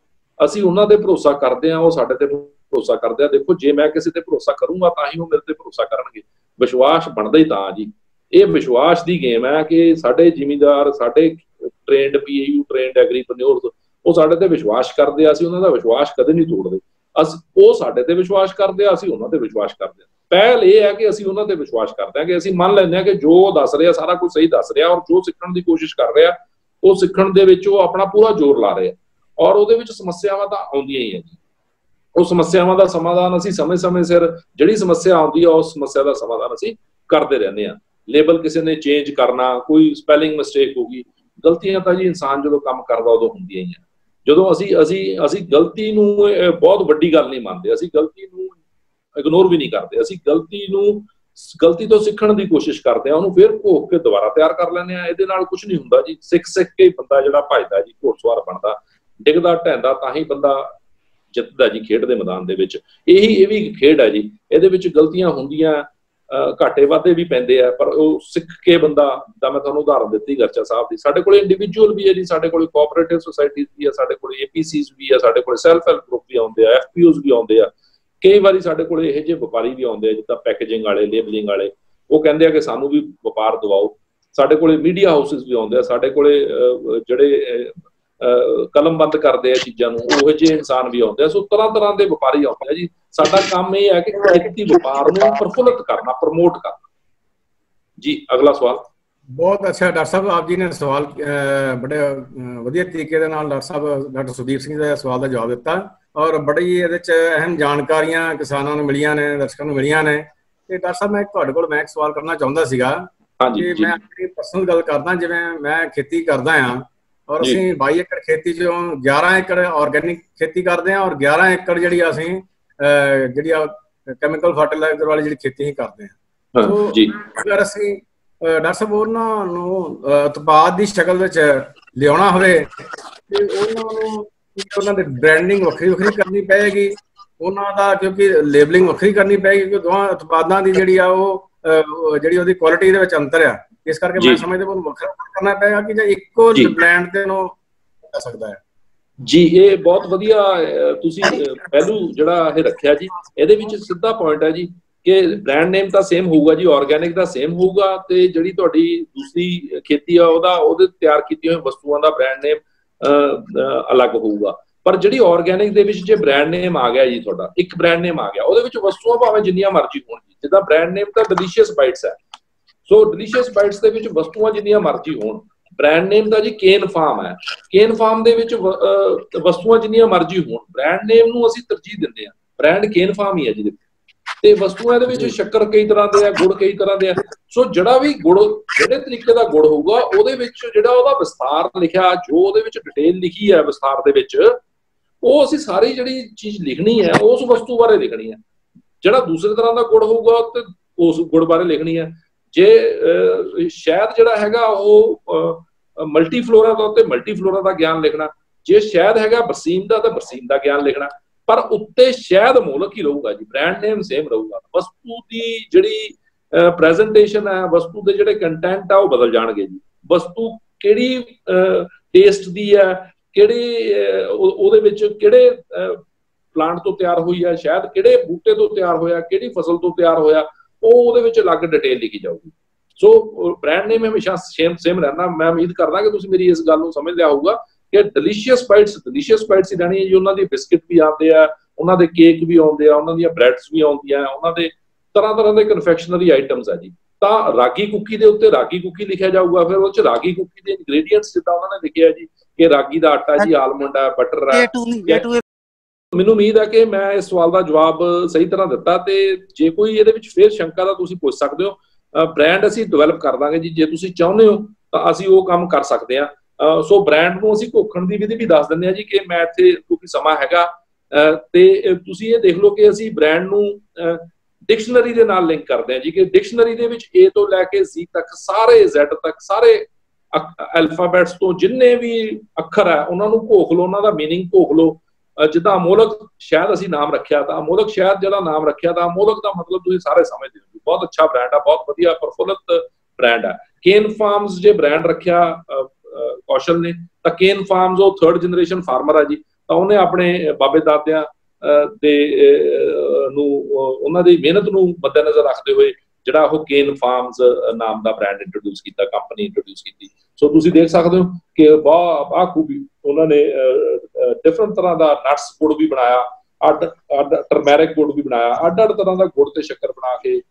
ਅਸੀਂ ਉਹਨਾਂ ਤੇ ਭਰੋਸਾ ਕਰਦੇ ਆ ਉਹ ਸਾਡੇ ਤੇ ਭਰੋਸਾ ਕਰਦੇ ਆ। ਦੇਖੋ, ਜੇ ਮੈਂ ਕਿਸੇ ਤੇ ਭਰੋਸਾ ਕਰੂੰਗਾ ਤਾਂ ਹੀ ਉਹ ਮੇਰੇ ਤੇ ਭਰੋਸਾ ਕਰਨਗੇ। ਵਿਸ਼ਵਾਸ ਬਣਦਾ ਹੀ ਤਾਂ ਜੀ। ਇਹ ਵਿਸ਼ਵਾਸ ਦੀ ਗੇਮ ਹੈ ਕਿ ਸਾਡੇ ਜ਼ਿਮੀਂਦਾਰ, ਸਾਡੇ ਟ੍ਰੇਨਡ ਪੀਏਯੂ ਟ੍ਰੇਨਡ ਐਗਰੀਪ੍ਰੈਨਿਓਰਸ ਉਹ ਸਾਡੇ ਤੇ ਵਿਸ਼ਵਾਸ ਕਰਦੇ ਆ, ਅਸੀਂ ਉਹਨਾਂ ਦਾ ਵਿਸ਼ਵਾਸ ਕਦੇ ਨਹੀਂ ਤੋੜਦੇ। ਅਸੀਂ, ਉਹ ਸਾਡੇ ਤੇ ਵਿਸ਼ਵਾਸ ਕਰਦੇ ਆ, ਅਸੀਂ ਉਹਨਾਂ ਤੇ ਵਿਸ਼ਵਾਸ ਕਰਦੇ ਆ। ਪਹਿਲ ਇਹ ਹੈ ਕਿ ਅਸੀਂ ਉਹਨਾਂ ਤੇ ਵਿਸ਼ਵਾਸ ਕਰਦੇ ਆ ਕਿ ਅਸੀਂ ਮੰਨ ਲੈਂਦੇ ਆ ਕਿ ਜੋ ਉਹ ਦੱਸ ਰਿਹਾ, ਸਾਰਾ ਕੁਝ ਸਹੀ ਦੱਸ ਰਿਹਾ ਔਰ ਜੋ ਸਿੱਖਣ ਦੀ ਕੋਸ਼ਿਸ਼ ਕਰ ਰਿਹਾ, ਉਹ ਸਿੱਖਣ ਦੇ ਵਿੱਚ ਉਹ ਆਪਣਾ ਪੂਰਾ ਜ਼ੋਰ ਲਾ ਰਿਹਾ। ਔਰ ਉਹਦੇ ਵਿੱਚ ਸਮੱਸਿਆਵਾਂ ਤਾਂ ਆਉਂਦੀਆਂ ਹੀ ਆ ਜੀ। ਉਹ ਸਮੱਸਿਆਵਾਂ ਦਾ ਸਮਾਧਾਨ ਅਸੀਂ ਸਮੇਂ-ਸਮੇਂ ਸਿਰ ਜਿਹੜੀ ਸਮੱਸਿਆ ਆਉਂਦੀ ਆ, ਉਸ ਸਮੱਸਿਆ ਦਾ ਸਮਾਧਾਨ ਅਸੀਂ ਕਰਦੇ ਰਹਿੰਦੇ ਆ। ਲੇਬਲ ਕਿਸੇ ਨੇ ਚੇਂਜ ਕਰਨਾ, ਕੋਈ ਸਪੈਲਿੰਗ ਮਿਸਟੇਕ ਹੋ ਗਈ, ਗਲਤੀਆਂ ਤਾਂ ਜੀ ਇਨਸਾਨ ਜਦੋਂ ਕੰਮ ਕਰਦਾ ਉਦੋਂ ਹੁੰਦੀਆਂ ਹੀ ਆ। ਜਦੋਂ ਅਸੀਂ ਅਸੀਂ ਅਸੀਂ ਗਲਤੀ ਨੂੰ ਬਹੁਤ ਵੱਡੀ ਗੱਲ ਨਹੀਂ ਮੰਨਦੇ, ਅਸੀਂ ਗਲਤੀ ਨੂੰ ਇਗਨੋਰ ਵੀ ਨਹੀਂ ਕਰਦੇ। ਅਸੀਂ ਗਲਤੀ ਨੂੰ, ਗਲਤੀ ਤੋਂ ਸਿੱਖਣ ਦੀ ਕੋਸ਼ਿਸ਼ ਕਰਦੇ ਆ, ਉਹਨੂੰ ਫਿਰ ਘੋਖ ਕੇ ਦੁਬਾਰਾ ਤਿਆਰ ਕਰ ਲੈਂਦੇ ਆ। ਇਹਦੇ ਨਾਲ ਕੁਝ ਨਹੀਂ ਹੁੰਦਾ ਜੀ। ਸਿੱਖ ਸਿੱਖ ਕੇ ਬੰਦਾ ਜਿਹੜਾ ਭਜਦਾ ਜੀ ਘੋੜਸਵਾਰ ਬਣਦਾ। ਡਿੱਗਦਾ ਢੈਂਦਾ ਤਾਂ ਹੀ ਬੰਦਾ ਜਿੱਤਦਾ ਜੀ ਖੇਡ ਦੇ ਮੈਦਾਨ ਦੇ ਵਿੱਚ। ਇਹੀ ਇਹ ਵੀ ਖੇਡ ਹੈ ਜੀ। ਇਹਦੇ ਵਿੱਚ ਗਲਤੀਆਂ ਹੁੰਦੀਆਂ ਘਾਟੇ ਵਾਧੇ ਵੀ ਪੈਂਦੇ ਆ, ਪਰ ਉਹ ਸਿੱਖ ਕੇ ਬੰਦਾ, ਦਾ ਮੈਂ ਤੁਹਾਨੂੰ ਉਦਾਹਰਨ ਦਿੱਤੀ ਗਰਚਾ ਸਾਹਿਬ ਦੀ। ਸਾਡੇ ਕੋਲ ਇੰਡੀਵਿਜੂਅਲ ਵੀ ਹੈ ਜੀ, ਸਾਡੇ ਕੋਲ ਕੋਆਪਰੇਟਿਵ ਸੁਸਾਇਟੀਜ਼ ਵੀ ਆ, ਸਾਡੇ ਕੋਲੇ ਏਪੀਸੀਜ਼ ਵੀ ਆ, ਸਾਡੇ ਕੋਲ ਸੈਲਫ ਹੈਲਪ ਗਰੁੱਪ ਵੀ ਆਉਂਦੇ ਆ ਐਫਪੀਓਜ਼ ਵੀ ਆਉਂਦੇ ਆ। ਕਈ ਵਾਰੀ ਸਾਡੇ ਕੋਲ ਇਹੋ ਜਿਹੇ ਵਪਾਰੀ ਵੀ ਆਉਂਦੇ ਆ, ਜਿੱਦਾਂ ਪੈਕੇਜਿੰਗ ਵਾਲੇ ਲੇਬਲਿੰਗ ਵਾਲੇ। ਉਹ ਕਹਿੰਦੇ ਆ ਕਿ ਸਾਨੂੰ ਵੀ ਵਪਾਰ ਦਿਵਾਓ। ਸਾਡੇ ਕੋਲੇ ਮੀਡੀਆ ਹਾਊਸਸ ਵੀ ਆਉਂਦੇ ਆ, ਸਾਡੇ ਕੋਲੇ ਜਿਹੜੇ ਕਲਮਬੰਦ ਕਰਦੇ ਆ ਚੀਜ਼ਾਂ ਨੂੰ ਉਹ ਜਿਹੇ ਇਨਸਾਨ ਵੀ ਆਉਂਦੇ ਆ। ਸੋ ਤਰ੍ਹਾਂ ਤਰ੍ਹਾਂ ਦੇ ਵਪਾਰੀ ਆਉਂਦੇ ਆ ਜੀ। ਸਾਡਾ ਕੰਮ ਇਹ ਹੈ ਕਿ ਖੇਤੀ ਵਪਾਰ ਨੂੰ ਪ੍ਰਫੁੱਲਤ ਕਰਨਾ ਪ੍ਰਮੋਟ ਕਰਨਾ। ਜੀ ਅਗਲਾ ਸਵਾਲ। ਬਹੁਤ ਅੱਛਾ ਡਾਕਟਰ ਸਾਹਿਬ ਆਪ ਜੀ ਨੇ ਸਵਾਲ ਬੜੇ ਵਧੀਆ ਤਰੀਕੇ ਦੇ ਨਾਲ ਡਾਕਟਰ ਸਾਹਿਬ ਡਾਕਟਰ ਸੁਦੀਪ ਸਿੰਘ ਦਾ ਸਵਾਲ ਦਾ ਜਵਾਬ ਦਿੱਤਾ। ਔਰ ਬੜੀ ਇਹਦੇ ਚ ਅਹਿਮ ਜਾਣਕਾਰੀਆਂ ਕਿਸਾਨਾਂ ਨੂੰ ਮਿਲੀਆਂ ਨੇ ਦਰਸ਼ਕਾਂ ਨੂੰ ਮਿਲੀਆਂ ਨੇ। ਤੇ ਡਾਕਟਰ ਸਾਹਿਬ ਮੈਂ ਤੁਹਾਡੇ ਕੋਲ ਮੈਂ ਇੱਕ ਸਵਾਲ ਕਰਨਾ ਚਾਹੁੰਦਾ ਸੀਗਾ ਹਾਂਜੀ ਮੈਂ ਆਪਣੀ ਪਰਸਨਲ ਗੱਲ ਕਰਦਾ ਜਿਵੇਂ ਮੈਂ ਖੇਤੀ ਕਰਦਾ ਆ। ਔਰ ਅਸੀਂ 22 ਏਕੜ ਖੇਤੀ ਚੋਂ 11 ਏਕੜ ਆਰਗੈਨਿਕ ਖੇਤੀ ਕਰਦੇ ਆ ਔਰ 11 ਏਕੜ ਜਿਹੜੀ ਅਸੀਂ ਜਿਹੜੀ ਆ ਕੈਮੀਕਲ ਫਰਟੀਲਾਈਜ਼ਰ ਵਾਲੀ ਜਿਹੜੀ ਖੇਤੀ ਹੀ ਕਰਦੇ ਆ ਜੀ। ਅਗਰ ਅਸੀਂ ਡਾਕਟਰ ਸਾਹਿਬ ਉਹਨਾਂ ਨੂੰ ਉਤਪਾਦ ਦੀ ਸ਼ਕਲ ਵਿੱਚ ਲਿਆਉਣਾ ਹੋਵੇ ਤੇ ਉਹਨਾਂ ਨੂੰ ਉਹਨਾਂ ਦੇ ਬ੍ਰਾਂਡਿੰਗ ਵੱਖਰੀ ਵੱਖਰੀ ਕਰਨੀ ਪਏਗੀ ਉਹਨਾਂ ਦਾ ਕਿਉਂਕਿ ਲੇਬਲਿੰਗ ਵੱਖਰੀ ਕਰਨੀ ਪਏਗੀ ਕਿਉਂਕਿ ਦੋਹਾਂ ਉਤਪਾਦਾਂ ਦੀ ਜਿਹੜੀ ਆ ਉਹ ਜਿਹੜੀ ਉਹਦੀ ਕੁਆਲਿਟੀ ਦੇ ਵਿੱਚ ਅੰਤਰ ਆ। ਇਸ ਕਰਕੇ ਮੈਂ ਸਮਝਦਾ ਉਹਨੂੰ ਵੱਖਰਾ ਕਰਨਾ ਪਏਗਾ ਕਿ ਜੇ ਇੱਕੋ ਬ੍ਰਾਂਡ ਦੇ ਨੂੰ ਕਰ ਸਕਦਾ ਹੈ। ਜੀ ਇਹ ਬਹੁਤ ਵਧੀਆ ਤੁਸੀਂ ਪਹਿਲੂ ਜਿਹੜਾ ਇਹ ਰੱਖਿਆ ਜੀ ਇਹਦੇ ਵਿੱਚ ਸਿੱਧਾ ਪੁਆਇੰਟ ਹੈ ਜੀ ਕਿ ਬ੍ਰਾਂਡ ਨੇਮ ਤਾਂ ਸੇਮ ਹੋਊਗਾ ਜੀ ਆਰਗੈਨਿਕ ਦਾ ਸੇਮ ਹੋਊਗਾ ਤੇ ਜਿਹੜੀ ਤੁਹਾਡੀ ਦੂਸਰੀ ਖੇਤੀ ਆ ਉਹਦਾ ਉਹਦੇ ਤਿਆਰ ਕੀਤੀਆਂ ਹੋਈਆਂ ਵਸਤੂਆਂ ਦਾ ਬ੍ਰਾਂਡ ਨੇਮ ਅਲੱਗ ਹੋਊਗਾ। ਪਰ ਜਿਹੜੀ ਆਰਗੈਨਿਕ ਦੇ ਵਿੱਚ ਜੇ ਬ੍ਰਾਂਡ ਨੇਮ ਆ ਗਿਆ ਜੀ ਤੁਹਾਡਾ ਇੱਕ ਬ੍ਰਾਂਡ ਨੇਮ ਆ ਗਿਆ ਉਹਦੇ ਵਿੱਚ ਵਸਤੂਆਂ ਭਾਵੇਂ ਜਿੰਨੀਆਂ ਮਰਜ਼ੀ ਹੋਣ ਜੀ ਜਿੱਦਾਂ ਬ੍ਰਾਂਡ ਨੇਮ ਤਾਂ ਡਿਲੀਸ਼ੀਅਸ ਬਾਈਟਸ ਹੈ। ਸੋ ਡਿਲੀਸ਼ੀਅਸ ਬਾਈਟਸ ਦੇ ਵਿੱਚ ਵਸਤੂਆਂ ਜਿੰਨੀਆਂ ਮਰਜ਼ੀ ਹੋਣ। ਬ੍ਰਾਂਡ ਨੇਮ ਦਾ ਜੀ ਕੇਨ ਫਾਰਮ ਹੈ। ਕੇਨ ਫਾਰਮ ਦੇ ਵਿੱਚ ਵਸਤੂਆਂ ਜਿੰਨੀਆਂ ਮਰਜ਼ੀ ਹੋਣ। ਬ੍ਰਾਂਡ ਨੇਮ ਨੂੰ ਅਸੀਂ ਤਰਜੀਹ ਦਿੰਦੇ ਆ ਬ੍ਰਾਂਡ ਕੇਨ ਫਾਰਮ ਹੀ ਹੈ ਜੀ ਤੇ ਵਸਤੂਆਂ ਦੇ ਵਿੱਚ ਸ਼ੱਕਰ ਕਈ ਤਰ੍ਹਾਂ ਦੇ ਆ ਗੁੜ ਕਈ ਤਰ੍ਹਾਂ ਦੇ ਆ। ਸੋ ਜਿਹੜਾ ਵੀ ਗੁੜ ਜਿਹੜੇ ਤਰੀਕੇ ਦਾ ਗੁੜ ਹੋਊਗਾ ਉਹਦੇ ਵਿੱਚ ਜਿਹੜਾ ਉਹਦਾ ਵਿਸਤਾਰ ਲਿਖਿਆ ਜੋ ਉਹਦੇ ਵਿੱਚ ਡਿਟੇਲ ਲਿਖੀ ਹੈ ਵਿਸਤਾਰ ਦੇ ਵਿੱਚ ਉਹ ਅਸੀਂ ਸਾਰੀ ਜਿਹੜੀ ਚੀਜ਼ ਲਿਖਣੀ ਹੈ ਉਸ ਵਸਤੂ ਬਾਰੇ ਲਿਖਣੀ ਹੈ। ਜਿਹੜਾ ਦੂਸਰੇ ਤਰ੍ਹਾਂ ਦਾ ਗੁੜ ਹੋਊਗਾ ਤੇ ਉਸ ਗੁੜ ਬਾਰੇ ਲਿਖਣੀ ਹੈ। ਜੇ ਸ਼ਾਇਦ ਜਿਹੜਾ ਹੈਗਾ ਉਹ ਮਲਟੀ ਫਲੋਰਾ ਦਾ ਉੱਤੇ ਮਲਟੀ ਫਲੋਰਾ ਦਾ ਗਿਆਨ ਲਿਖਣਾ। ਜੇ ਸ਼ਾਇਦ ਹੈਗਾ ਬਰਸੀਮ ਦਾ, ਤਾਂ ਬਰਸੀਮ ਦਾ ਗਿਆਨ ਲਿਖਣਾ। ਪਰ ਉੱਤੇ ਸ਼ਾਇਦ ਮੋਲਕ ਹੀ ਰਹੂਗਾ ਜੀ ਬ੍ਰਾਂਡ ਨੇਮ ਸੇਮ ਰਹੂਗਾ। ਵਸਤੂ ਦੀ ਜਿਹੜੀ ਪ੍ਰੈਜੈਂਟੇਸ਼ਨ ਹੈ, ਵਸਤੂ ਦੇ ਜਿਹੜੇ ਕੰਟੈਂਟ ਆ, ਉਹ ਬਦਲ ਜਾਣਗੇ ਜੀ। ਵਸਤੂ ਕਿਹੜੀ ਟੇਸਟ ਦੀ ਹੈ, ਕਿਹੜੇ ਉਹਦੇ ਵਿੱਚ ਕਿਹੜੇ ਪਲਾਂਟ ਤੋਂ ਤਿਆਰ ਹੋਈ ਹੈ, ਸ਼ਾਇਦ ਕਿਹੜੇ ਬੂਟੇ ਤੋਂ ਤਿਆਰ ਹੋਇਆ, ਕਿਹੜੀ ਫਸਲ ਤੋਂ ਤਿਆਰ ਹੋਇਆ। ਉਹ ਉਹਦੇ ਵਿੱਚ ਅਲੱਗ ਡਿਟੇਲ ਲਿਖੀ ਜਾਊਗੀ। ਸੋ ਬ੍ਰਾਂਡ ਨੇਮ ਹਮੇਸ਼ਾ ਸੇਮ ਸੇਮ ਰਹਿਣਾ ਮੈਂ ਉਮੀਦ ਕਰਦਾ ਕਿ ਤੁਸੀਂ ਮੇਰੀ ਇਸ ਗੱਲ ਨੂੰ ਸਮਝ ਲਿਆ ਹੋਊਗਾ ਕਿ ਡਿਲੀਸ਼ੀਅਸ ਬਾਈਟਸ ਡਿਲੀਸ਼ੀਅਸ ਬਾਈਟਸ ਹੀ ਰਹਿਣੀ ਹੈ ਜੀ। ਉਹਨਾਂ ਦੀ ਬਿਸਕਟ ਵੀ ਆਉਂਦੇ ਆ ਉਹਨਾਂ ਦੇ ਕੇਕ ਵੀ ਆਉਂਦੇ ਆ ਉਹਨਾਂ ਦੀਆਂ ਬ੍ਰੈਡਸ ਵੀ ਆਉਂਦੀਆਂ ਉਹਨਾਂ ਦੇ ਤਰ੍ਹਾਂ ਤਰ੍ਹਾਂ ਦੇ ਕਨਫੈਕਸ਼ਨਰੀ ਆਈਟਮਸ ਆ ਜੀ। ਤਾਂ ਰਾਗੀ ਕੁੱਕੀ ਦੇ ਉੱਤੇ ਰਾਗੀ ਕੁੱਕੀ ਲਿਖਿਆ ਜਾਊਗਾ। ਫਿਰ ਉਹ ਚ ਰਾਗੀ ਕੁੱਕੀ ਦੇ ਇਨਗਰੀਡੀਐਂਟਸ ਜਿੱਦਾਂ ਉਹਨਾਂ ਨੇ ਲਿਖਿਆ ਜੀ ਕਿ ਰਾਗੀ ਦਾ ਆਟਾ ਜੀ ਆਲਮੰਡ ਹੈ ਬਟਰ ਹੈ ਮੈਨੂੰ ਉਮੀਦ ਹੈ ਕਿ ਮੈਂ ਇਸ ਸਵਾਲ ਦਾ ਜਵਾਬ ਸਹੀ ਤਰ੍ਹਾਂ ਦਿੱਤਾ ਤੇ ਜੇ ਕੋਈ ਇਹਦੇ ਵਿੱਚ ਫੇਰ ਸ਼ੰਕਾ ਦਾ ਤੁਸੀਂ ਪੁੱਛ ਸਕਦੇ ਹੋ ਬ੍ਰਾਂਡ ਅਸੀਂ ਡਿਵੈਲਪ ਕਰ ਦਾਂਗੇ ਜੀ ਜੇ ਤੁਸੀਂ ਚਾਹੁੰਦੇ ਹੋ ਤਾਂ ਅਸੀਂ ਉਹ ਕੰਮ ਕਰ ਸਕਦੇ ਹਾਂ ਸੋ ਬ੍ਰਾਂਡ ਨੂੰ ਅਸੀਂ ਘੋਖਣ ਦੀ ਵਿਧੀ ਵੀ ਦੱਸ ਦਿੰਦੇ ਆ ਜੀ ਕਿ ਮੈਂ ਇੱਥੇ ਕਿਉਂਕਿ ਸਮਾਂ ਹੈਗਾ ਤੇ ਤੁਸੀਂ ਇਹ ਦੇਖ ਲਓ ਕਿ ਅਸੀਂ ਬ੍ਰਾਂਡ ਨੂੰ ਡਿਕਸ਼ਨਰੀ ਦੇ ਨਾਲ ਲਿੰਕ ਕਰਦੇ ਆ ਜੀ ਕਿ ਡਿਕਸ਼ਨਰੀ ਦੇ ਵਿੱਚ A ਤੋਂ ਲੈ ਕੇ Z ਤੱਕ ਸਾਰੇ Z ਤੱਕ ਸਾਰੇ ਅਲਫਾਬੈਟਸ ਤੋਂ ਜਿੰਨੇ ਵੀ ਅੱਖਰ ਹੈ ਉਹਨਾਂ ਨੂੰ ਘੋਖ ਲਓ ਉਹਨਾਂ ਦਾ मीनिंग ਘੋਖ ਲਓ ਜਿੱਦਾਂ ਅਮੋਲਕ ਸ਼ਾਇਦ ਅਸੀਂ ਨਾਮ ਰੱਖਿਆ, ਤਾਂ ਅਮੋਲਕ ਸ਼ਾਇਦ ਜਿਹੜਾ ਨਾਮ ਰੱਖਿਆ, ਤਾਂ ਅਮੋਲਕ ਦਾ ਮਤਲਬ ਤੁਸੀਂ ਸਾਰੇ ਸਮਝਦੇ ਹੋ ਬਹੁਤ ਅੱਛਾ ਬ੍ਰਾਂਡ ਆ, ਬਹੁਤ ਵਧੀਆ ਪਰਫੁੱਲਤ ਬ੍ਰਾਂਡ ਆ। ਕੇਨ ਫਾਰਮਸ ਜੇ ਬ੍ਰਾਂਡ ਰੱਖਿਆ ਕੌਸ਼ਲ ਨੇ, ਤਾਂ ਕੇਨ ਫਾਰਮਸ ਉਹ ਥਰਡ ਜਨਰੇਸ਼ਨ ਫਾਰਮਰ ਆ ਜੀ। ਤਾਂ ਉਹਨੇ ਆਪਣੇ ਬਾਬੇ ਦਾਦਿਆਂ ਦੇ ਨੂੰ ਉਹਨਾਂ ਦੀ ਮਿਹਨਤ ਨੂੰ ਮੱਦੇਨਜ਼ਰ ਰੱਖਦੇ ਹੋਏ ਜਿਹੜਾ ਉਹ ਕੇਨ ਫਾਰਮਸ ਨਾਮ ਦਾ ਬ੍ਰਾਂਡ ਇੰਟਰੋਡਿਊਸ ਕੀਤਾ ਕੰਪਨੀ ਇੰਟਰੋਡਿਊਸ ਕੀਤੀ। ਸੋ ਤੁਸੀਂ ਦੇਖ ਸਕਦੇ ਹੋ ਕਿ ਬਾ ਖੂਬੀ ਉਹਨਾਂ ਨੇ ਡਿਫਰੈਂਟ ਤਰ੍ਹਾਂ ਦਾ ਨਟਸ ਗੁੜ ਵੀ ਬਣਾਇਆ ਅੱਡ ਅੱਡ ਟਰਮੈਰਿਕ ਗੁੜ ਵੀ ਬਣਾਇਆ ਅੱਡ ਅੱਡ ਤਰ੍ਹਾਂ ਦਾ ਗੁੜ ਤੇ ਸ਼ੱਕਰ ਬਣਾ ਕੇ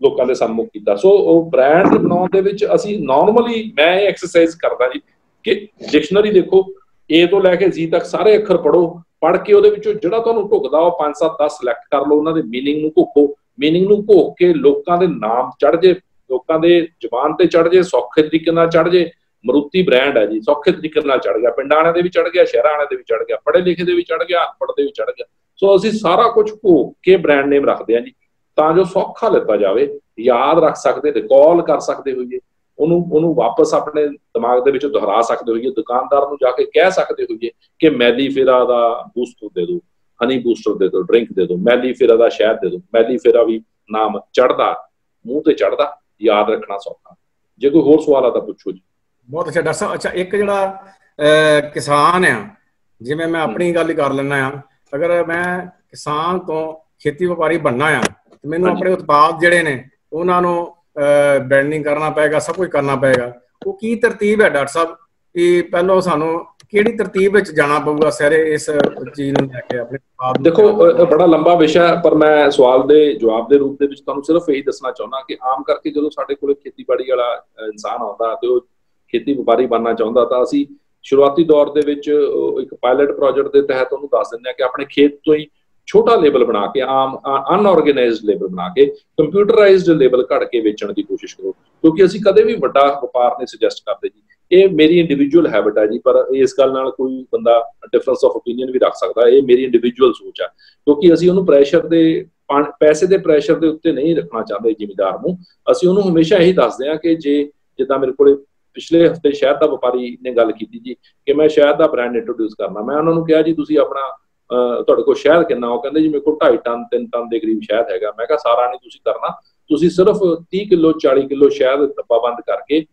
ਲੋਕਾਂ ਦੇ ਸਾਹਮਣੇ ਕੀਤਾ ਸੋ ਉਹ ਬ੍ਰਾਂਡ ਬਣਾਉਣ ਦੇ ਵਿੱਚ ਅਸੀਂ ਨਾਰਮਲੀ ਮੈਂ ਇਹ ਐਕਸਰਸਾਈਜ਼ ਕਰਦਾ ਜੀ ਕਿ ਡਿਕਸ਼ਨਰੀ ਦੇਖੋ A ਤੋਂ ਲੈ ਕੇ Z ਤੱਕ ਸਾਰੇ ਅੱਖਰ ਪੜੋ ਪੜ ਕੇ ਉਹਦੇ ਵਿੱਚੋਂ ਜਿਹੜਾ ਤੁਹਾਨੂੰ ਢੁਕਦਾ ਉਹ 5 7 10 ਸਿਲੈਕਟ ਕਰ ਲਓ ਉਹਨਾਂ ਦੇ मीनिंग ਨੂੰ ਘੋਖੋ मीनिंग ਨੂੰ ਘੋਖ ਕੇ ਲੋਕਾਂ ਦੇ ਨਾਮ ਚੜ ਜੇ ਲੋਕਾਂ ਦੇ ਜ਼ੁਬਾਨ ਤੇ ਚੜ ਜੇ, ਸੌਖੇ ਤਰੀਕੇ ਨਾਲ ਚੜ ਜੇ, ਮਰੂਤੀ ਬ੍ਰਾਂਡ ਹੈ ਜੀ, ਸੌਖੇ ਤਰੀਕੇ ਨਾਲ ਚੜ ਗਿਆ। ਪਿੰਡਾਂ ਵਾਲਿਆਂ ਦੇ ਵੀ ਚੜ ਗਿਆ, ਸ਼ਹਿਰਾਂ ਵਾਲਿਆਂ ਦੇ ਵੀ ਚੜ ਗਿਆ, ਪੜ੍ਹੇ ਲਿਖੇ ਦੇ ਵੀ ਚੜ ਗਿਆ, ਅਨਪੜ੍ਹ ਦੇ ਵੀ ਚੜ ਗਿਆ। ਸੋ ਅਸੀਂ ਸਾਰਾ ਕੁਝ ਘੋਖ ਕੇ ਬ੍ਰਾਂਡ ਨੇਮ ਰੱਖਦੇ ਹਾਂ ਜੀ, ਤਾਂ ਜੋ ਸੌਖਾ ਲਿੱਤਾ ਜਾਵੇ, ਯਾਦ ਰੱਖ ਸਕਦੇ ਰਿਕਾਲ ਕਰ ਸਕਦੇ ਹੋਈਏ, ਉਹਨੂੰ ਉਹਨੂੰ ਵਾਪਸ ਆਪਣੇ ਦਿਮਾਗ ਦੇ ਵਿੱਚ ਦੁਹਰਾ ਸਕਦੇ ਹੋਈਏ, ਦੁਕਾਨਦਾਰ ਨੂੰ ਜਾ ਕੇ ਕਹਿ ਸਕਦੇ ਹੋਈਏ ਕਿ ਮੈਲੀ ਫੇਰਾ ਦਾ ਬੂਸਟ ਦੇ ਦਿਓ ਹਨੀ ਬੂਸਟਰ ਦੇ ਦਿਓ ਡਰਿੰਕ ਦੇ ਦਿਓ, ਮੈਲੀ ਫੇਰਾ ਦਾ ਸ਼ਹਿਦ ਦੇ ਦਿਓ, ਮੈਲੀ ਫੇਰਾ ਵੀ ਨਾਮ ਚੜਦਾ ਮੂੰਹ ਤੇ ਚੜਦਾ ਯਾਦ ਰੱਖਣਾ ਸੌਖਾ। ਜੇ ਕੋਈ ਹੋਰ ਸਵਾਲ ਆ ਤਾਂ ਪੁੱਛੋ ਜੀ। ਬਹੁਤ ਅੱਛਾ ਡਾਕਟਰ ਸਾਹਿਬ ਅੱਛਾ ਇੱਕ ਜਿਹੜਾ ਕਿਸਾਨ ਆ ਜਿਵੇਂ ਮੈਂ ਆਪਣੀ ਗੱਲ ਕਰ ਲੈਣਾ ਆ ਅਗਰ ਮੈਂ ਕਿਸਾਨ ਤੋਂ ਖੇਤੀ ਵਪਾਰੀ ਬਣਨਾ ਆ ਤੇ ਮੈਨੂੰ ਆਪਣੇ ਉਤਪਾਦ ਜਿਹੜੇ ਨੇ ਉਹਨਾਂ ਨੂੰ ਬ੍ਰਾਂਡਿੰਗ ਕਰਨਾ ਪਏਗਾ ਸਭ ਕੁਝ ਕਰਨਾ ਪਏਗਾ। ਉਹ ਕੀ ਤਰਤੀਬ ਹੈ ਡਾਕਟਰ ਸਾਹਿਬ? ਕਿ ਪਹਿਲਾਂ ਸਾਨੂੰ ਕਿਹੜੀ ਤਰਤੀਬ ਵਿੱਚ ਜਾਣਾ ਪਊਗਾ ਸਾਰੇ ਇਸ ਚੀਜ਼ ਨੂੰ ਲੈ ਕੇ ਆਪਣੇ ਆਪ ਦੇਖੋ ਬੜਾ ਲੰਬਾ ਵਿਸ਼ਾ ਪਰ ਮੈਂ ਸਵਾਲ ਦੇ ਜਵਾਬ ਦੇ ਰੂਪ ਦੇ ਵਿੱਚ ਤੁਹਾਨੂੰ ਸਿਰਫ ਇਹੀ ਦੱਸਣਾ ਚਾਹੁੰਦਾ ਕਿ ਆਮ ਕਰਕੇ ਜਦੋਂ ਸਾਡੇ ਕੋਲੇ ਖੇਤੀਬਾੜੀ ਵਾਲਾ ਇਨਸਾਨ ਆਉਂਦਾ ਤੇ ਉਹ ਖੇਤੀ ਵਪਾਰੀ ਬਣਨਾ ਚਾਹੁੰਦਾ ਤਾਂ ਅਸੀਂ ਸ਼ੁਰੂਆਤੀ ਦੌਰ ਦੇ ਵਿੱਚ ਇੱਕ ਪਾਇਲਟ ਪ੍ਰੋਜੈਕਟ ਦੇ ਤਹਿਤ ਉਹਨੂੰ ਦੱਸ ਦਿੰਦੇ ਆ ਕਿ ਆਪਣੇ ਖੇਤ ਤੋਂ ਹੀ ਛੋਟਾ ਲੇਬਲ ਬਣਾ ਕੇ, ਆਮ ਅਨਆਰਗੇਨਾਈਜ਼ਡ ਲੇਬਲ ਬਣਾ ਕੇ ਕੰਪਿਊਟਰਾਈਜ਼ਡ ਲੇਬਲ ਘੜ ਕੇ ਵੇਚਣ ਦੀ ਕੋਸ਼ਿਸ਼ ਕਰੋ। ਕਿਉਂਕਿ ਅਸੀਂ ਕਦੇ ਵੀ ਵੱਡਾ ਵਪਾਰ ਨਹੀਂ ਸੁਜੈਸਟ ਕਰਦੇ ਜੀ। ਇਹ ਮੇਰੀ ਇੰਡੀਵਿਜੂਅਲ ਹੈਬਿਟ ਹੈ ਜੀ, ਪਰ ਇਸ ਗੱਲ ਨਾਲ ਕੋਈ ਬੰਦਾ ਡਿਫਰੈਂਸ ਆਫ ਓਪੀਨੀਅਨ ਵੀ ਰੱਖ ਸਕਦਾ, ਇਹ ਮੇਰੀ ਇੰਡੀਵਿਜੂਅਲ ਸੋਚ ਹੈ ਕਿਉਂਕਿ ਅਸੀਂ ਉਹਨੂੰ ਪ੍ਰੈਸ਼ਰ ਦੇ ਪੈਸੇ ਦੇ ਪ੍ਰੈਸ਼ਰ ਦੇ ਉੱਤੇ ਨਹੀਂ ਰੱਖਣਾ ਚਾਹੁੰਦੇ ਜ਼ਿਮੀਦਾਰ ਨੂੰ। ਅਸੀਂ ਉਹਨੂੰ ਹਮੇਸ਼ਾ ਇਹੀ ਦੱਸਦੇ ਹਾਂ ਕਿ ਜੇ ਜਿੱਦਾਂ ਮੇਰੇ ਕੋਲੇ ਪਿਛਲੇ ਹਫ਼ਤੇ ਸ਼ਹਿਦ ਦਾ ਵਪਾਰੀ ਨੇ ਗੱਲ ਕੀਤੀ ਜੀ, ਕਿ ਮੈਂ ਸ਼ਹਿਦ ਦਾ ਬ੍ਰਾਂਡ ਇੰਟਰੋਡਿਊਸ ਕਰਨਾ। ਮੈਂ ਉਹਨਾਂ ਨੂੰ ਕਿਹਾ ਜੀ, ਤੁਸੀਂ ਆਪਣਾ ਤੁਹਾਡੇ ਕੋਲ ਸ਼ਹਿਦ ਕਿੰਨਾ? ਉਹ ਕਹਿੰਦੇ ਜੀ, ਮੇਰੇ ਕੋਲ 2.5 ਟਨ 3 ਟਨ ਦੇ ਕਰੀਬ ਸ਼ਹਿਦ ਹੈਗਾ। ਮੈਂ ਕਿਹਾ, ਸਾਰਾ ਨਹੀਂ ਤੁਸੀਂ ਕਰਨਾ। ਤੁਸੀਂ ਸਿਰਫ 30 ਕਿਲੋ 40 ਕਿਲੋ ਸ਼ਹਿਦ ਡੱਬਾ ਬੰਦ ਕਰਕੇ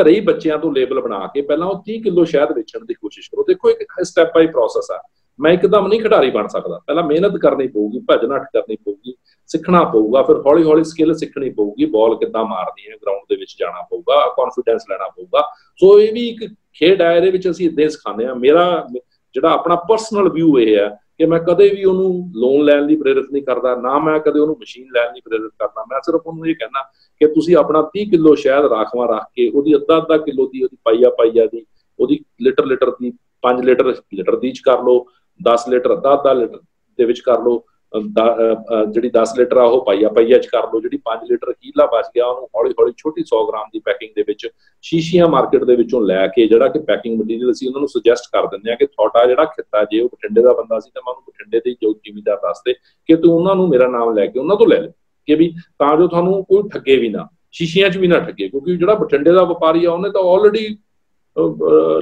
ਘਰੇ ਹੀ ਬੱਚਿਆਂ ਤੋਂ ਲੇਬਲ ਬਣਾ ਕੇ ਪਹਿਲਾਂ ਉਹ 30 ਕਿਲੋ ਸ਼ਹਿਦ ਵੇਚਣ ਦੀ ਕੋਸ਼ਿਸ਼ ਕਰੋ। ਦੇਖੋ, ਇੱਕ ਸਟੈਪ ਬਾਈ ਪ੍ਰੋਸੈਸ ਆ। ਮੈਂ ਇੱਕਦਮ ਨਹੀਂ ਖਿਡਾਰੀ ਬਣ ਸਕਦਾ। ਪਹਿਲਾਂ ਮਿਹਨਤ ਕਰਨੀ ਪਊਗੀ ਭੱਜ ਭਜਨਟ ਕਰਨੀ ਪਊਗੀ, ਸਿੱਖਣਾ ਪਊਗਾ, ਫਿਰ ਹੌਲੀ ਹੌਲੀ ਸਕਿੱਲ ਸਿੱਖਣੀ ਪਊਗੀ ਬਾਲ ਕਿੱਦਾਂ ਮਾਰਨੀ ਹੈ ਗਰਾਊਂਡ ਦੇ ਵਿੱਚ ਜਾਣਾ ਪਊਗਾ ਕੌਨਫੀਡੈਂਸ ਲੈਣਾ ਪਊਗਾ। ਸੋ ਇਹ ਵੀ ਇੱਕ ਖੇਡ ਹੈ ਇਹਦੇ ਵਿੱਚ ਅਸੀਂ ਇਦਾਂ ਸਿਖਾਉਂਦੇ ਆ ਮੇਰਾ ਜਿਹੜਾ ਆਪਣਾ ਪਰਸਨਲ ਵਿਊ ਇਹ ਹੈ ਕਿ ਮੈਂ ਕਦੇ ਵੀ ਉਹਨੂੰ ਲੋਨ ਲੈਣ ਲਈ ਪ੍ਰੇਰਿਤ ਨਹੀਂ ਕਰਦਾ, ਨਾ ਮੈਂ ਕਦੇ ਉਹਨੂੰ ਮਸ਼ੀਨ ਲੈਣ ਲਈ ਪ੍ਰੇਰਿਤ ਕਰਦਾ। ਮੈਂ ਸਿਰਫ ਉਹਨੂੰ ਇਹ ਕਹਿੰਦਾ ਕਿ ਤੁਸੀਂ ਆਪਣਾ 30 ਕਿਲੋ ਸ਼ਹਿਦ ਰਾਖਵਾ ਰੱਖ ਕੇ, ਉਹਦੀ ਅੱਧਾ ਅੱਧਾ ਕਿਲੋ ਦੀ ਉਹਦੀ ਪਾਈਆ ਪਾਈਆ ਦੀ, ਉਹਦੀ ਲੀਟਰ ਲੀਟਰ ਦੀ 5 ਲੀਟਰ ਲੀਟਰ ਦੀ ਚ ਕਰ ਲਓ 10 ਲੀਟਰ, ਅੱਧਾ ਅੱਧਾ ਲੀਟਰ ਦੇ ਵਿੱਚ ਕਰ ਲਓ। ਜਿਹੜੀ 10 ਲੀਟਰ ਆ ਉਹ ਪਾਈਆ ਪਾਈਆ ਚ ਕਰ ਲਓ। ਜਿਹੜੀ 5 ਲੀਟਰ ਕੀਲਾ ਬਚ ਗਿਆ, ਉਹਨੂੰ ਹੌਲੀ ਹੌਲੀ ਛੋਟੀ 100 ਗ੍ਰਾਮ ਦੀ ਪੈਕਿੰਗ ਦੇ ਵਿੱਚ ਸ਼ੀਸ਼ੀਆਂ ਮਾਰਕੀਟ ਦੇ ਵਿੱਚੋਂ ਲੈ ਕੇ ਜਿਹੜਾ ਕਿ ਪੈਕਿੰਗ ਮਟੀਰੀਅਲ ਅਸੀਂ ਉਹਨਾਂ ਨੂੰ ਸੁਜੈਸਟ ਕਰ ਦਿੰਦੇ ਆ ਕਿ ਤੁਹਾਡਾ ਜਿਹੜਾ ਖਿੱਤਾ, ਜੇ ਉਹ ਬਠਿੰਡੇ ਦਾ ਬੰਦਾ ਸੀ ਤਾਂ ਮੈਂ ਉਹਨੂੰ ਬਠਿੰਡੇ ਦੇ ਜੋ ਜ਼ਿਮੀਦਾਰ ਦੱਸਦੇ ਕਿ ਤੂੰ ਉਹਨਾਂ ਨੂੰ ਮੇਰਾ ਨਾਮ ਲੈ ਕੇ ਉਹਨਾਂ ਤੋਂ ਲੈ ਲੈ ਕਿ ਵੀ ਤਾਂ ਜੋ ਤੁਹਾਨੂੰ ਕੋਈ ਠੱਗੇ ਵੀ ਨਾ, ਸ਼ੀਸ਼ੀਆਂ 'ਚ ਵੀ ਨਾ ਠੱਗੇ, ਕਿਉਂਕਿ ਜਿਹੜਾ ਬਠਿੰਡੇ ਦਾ ਵਪਾਰੀ ਆ ਉਹਨੇ ਤਾਂ ਆਲਰੇਡੀ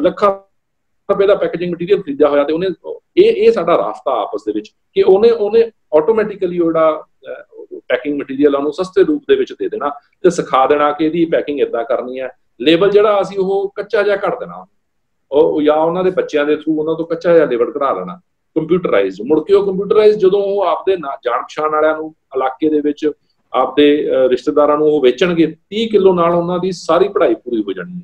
ਲੱਖਾਂ ਰੁਪਏ ਦਾ ਪੈਕੇਜਿੰਗ ਮਟੀਰੀਅਲ ਖਰੀਦਿਆ ਹੋਇਆ ਤੇ ਉਹਨੇ ਇਹ ਇਹ ਸਾਡਾ ਰਾਸਤਾ ਆਪਸ ਦੇ ਵਿੱਚ ਕਿ ਉਹਨੇ ਉਹਨੇ ਆਟੋਮੈਟਿਕਲੀ ਉਹਦਾ ਪੈਕਿੰਗ ਮਟੀਰੀਅਲ ਉਹਨੂੰ ਸਸਤੇ ਰੂਪ ਦੇ ਵਿੱਚ ਦੇ ਦੇਣਾ ਤੇ ਸਿਖਾ ਦੇਣਾ ਕਿ ਇਹਦੀ ਪੈਕਿੰਗ ਇਦਾਂ ਕਰਨੀ ਹੈ। ਲੇਬਲ ਜਿਹੜਾ ਅਸੀਂ ਉਹ ਕੱਚਾ ਜਿਹਾ ਕੱਢ ਦੇਣਾ। ਉਹ ਜਾਂ ਉਹਨਾਂ ਦੇ ਬੱਚਿਆਂ ਦੇ ਥਰੂ ਉਹਨਾਂ ਤੋਂ ਕੱਚਾ ਜਿਹਾ ਲੇਬਲ ਕਢਾ ਲੈਣਾ। ਕੰਪਿਊਟਰਾਈਜ਼ਡ ਮੁੜ ਕੇ ਉਹ ਕੰਪਿਊਟਰਾਈਜ਼ਡ ਜਦੋਂ ਉਹ ਆਪਦੇ ਜਾਣ ਪਛਾਣ ਵਾਲਿਆਂ ਨੂੰ, ਇਲਾਕੇ ਦੇ ਵਿੱਚ ਆਪਦੇ ਰਿਸ਼ਤੇਦਾਰਾਂ ਨੂੰ ਉਹ ਵੇਚਣਗੇ 30 ਕਿਲੋ ਨਾਲ ਉਹਨਾਂ ਦੀ ਸਾਰੀ ਪੜ੍ਹਾਈ ਪੂਰੀ ਹੋ ਜਾਣੀ ਹੈ।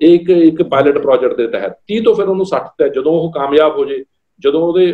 ਇੱਕ ਇੱਕ ਪਾਇਲਟ ਪ੍ਰੋਜੈਕਟ ਦੇ ਤਹਿਤ 30 ਤੋਂ ਫਿਰ ਉਹਨੂੰ 60 ਤੇ ਜਦੋਂ ਉਹ ਕਾਮਯਾਬ ਹੋ ਜੇ ਜਦੋਂ ਉਹਦੇ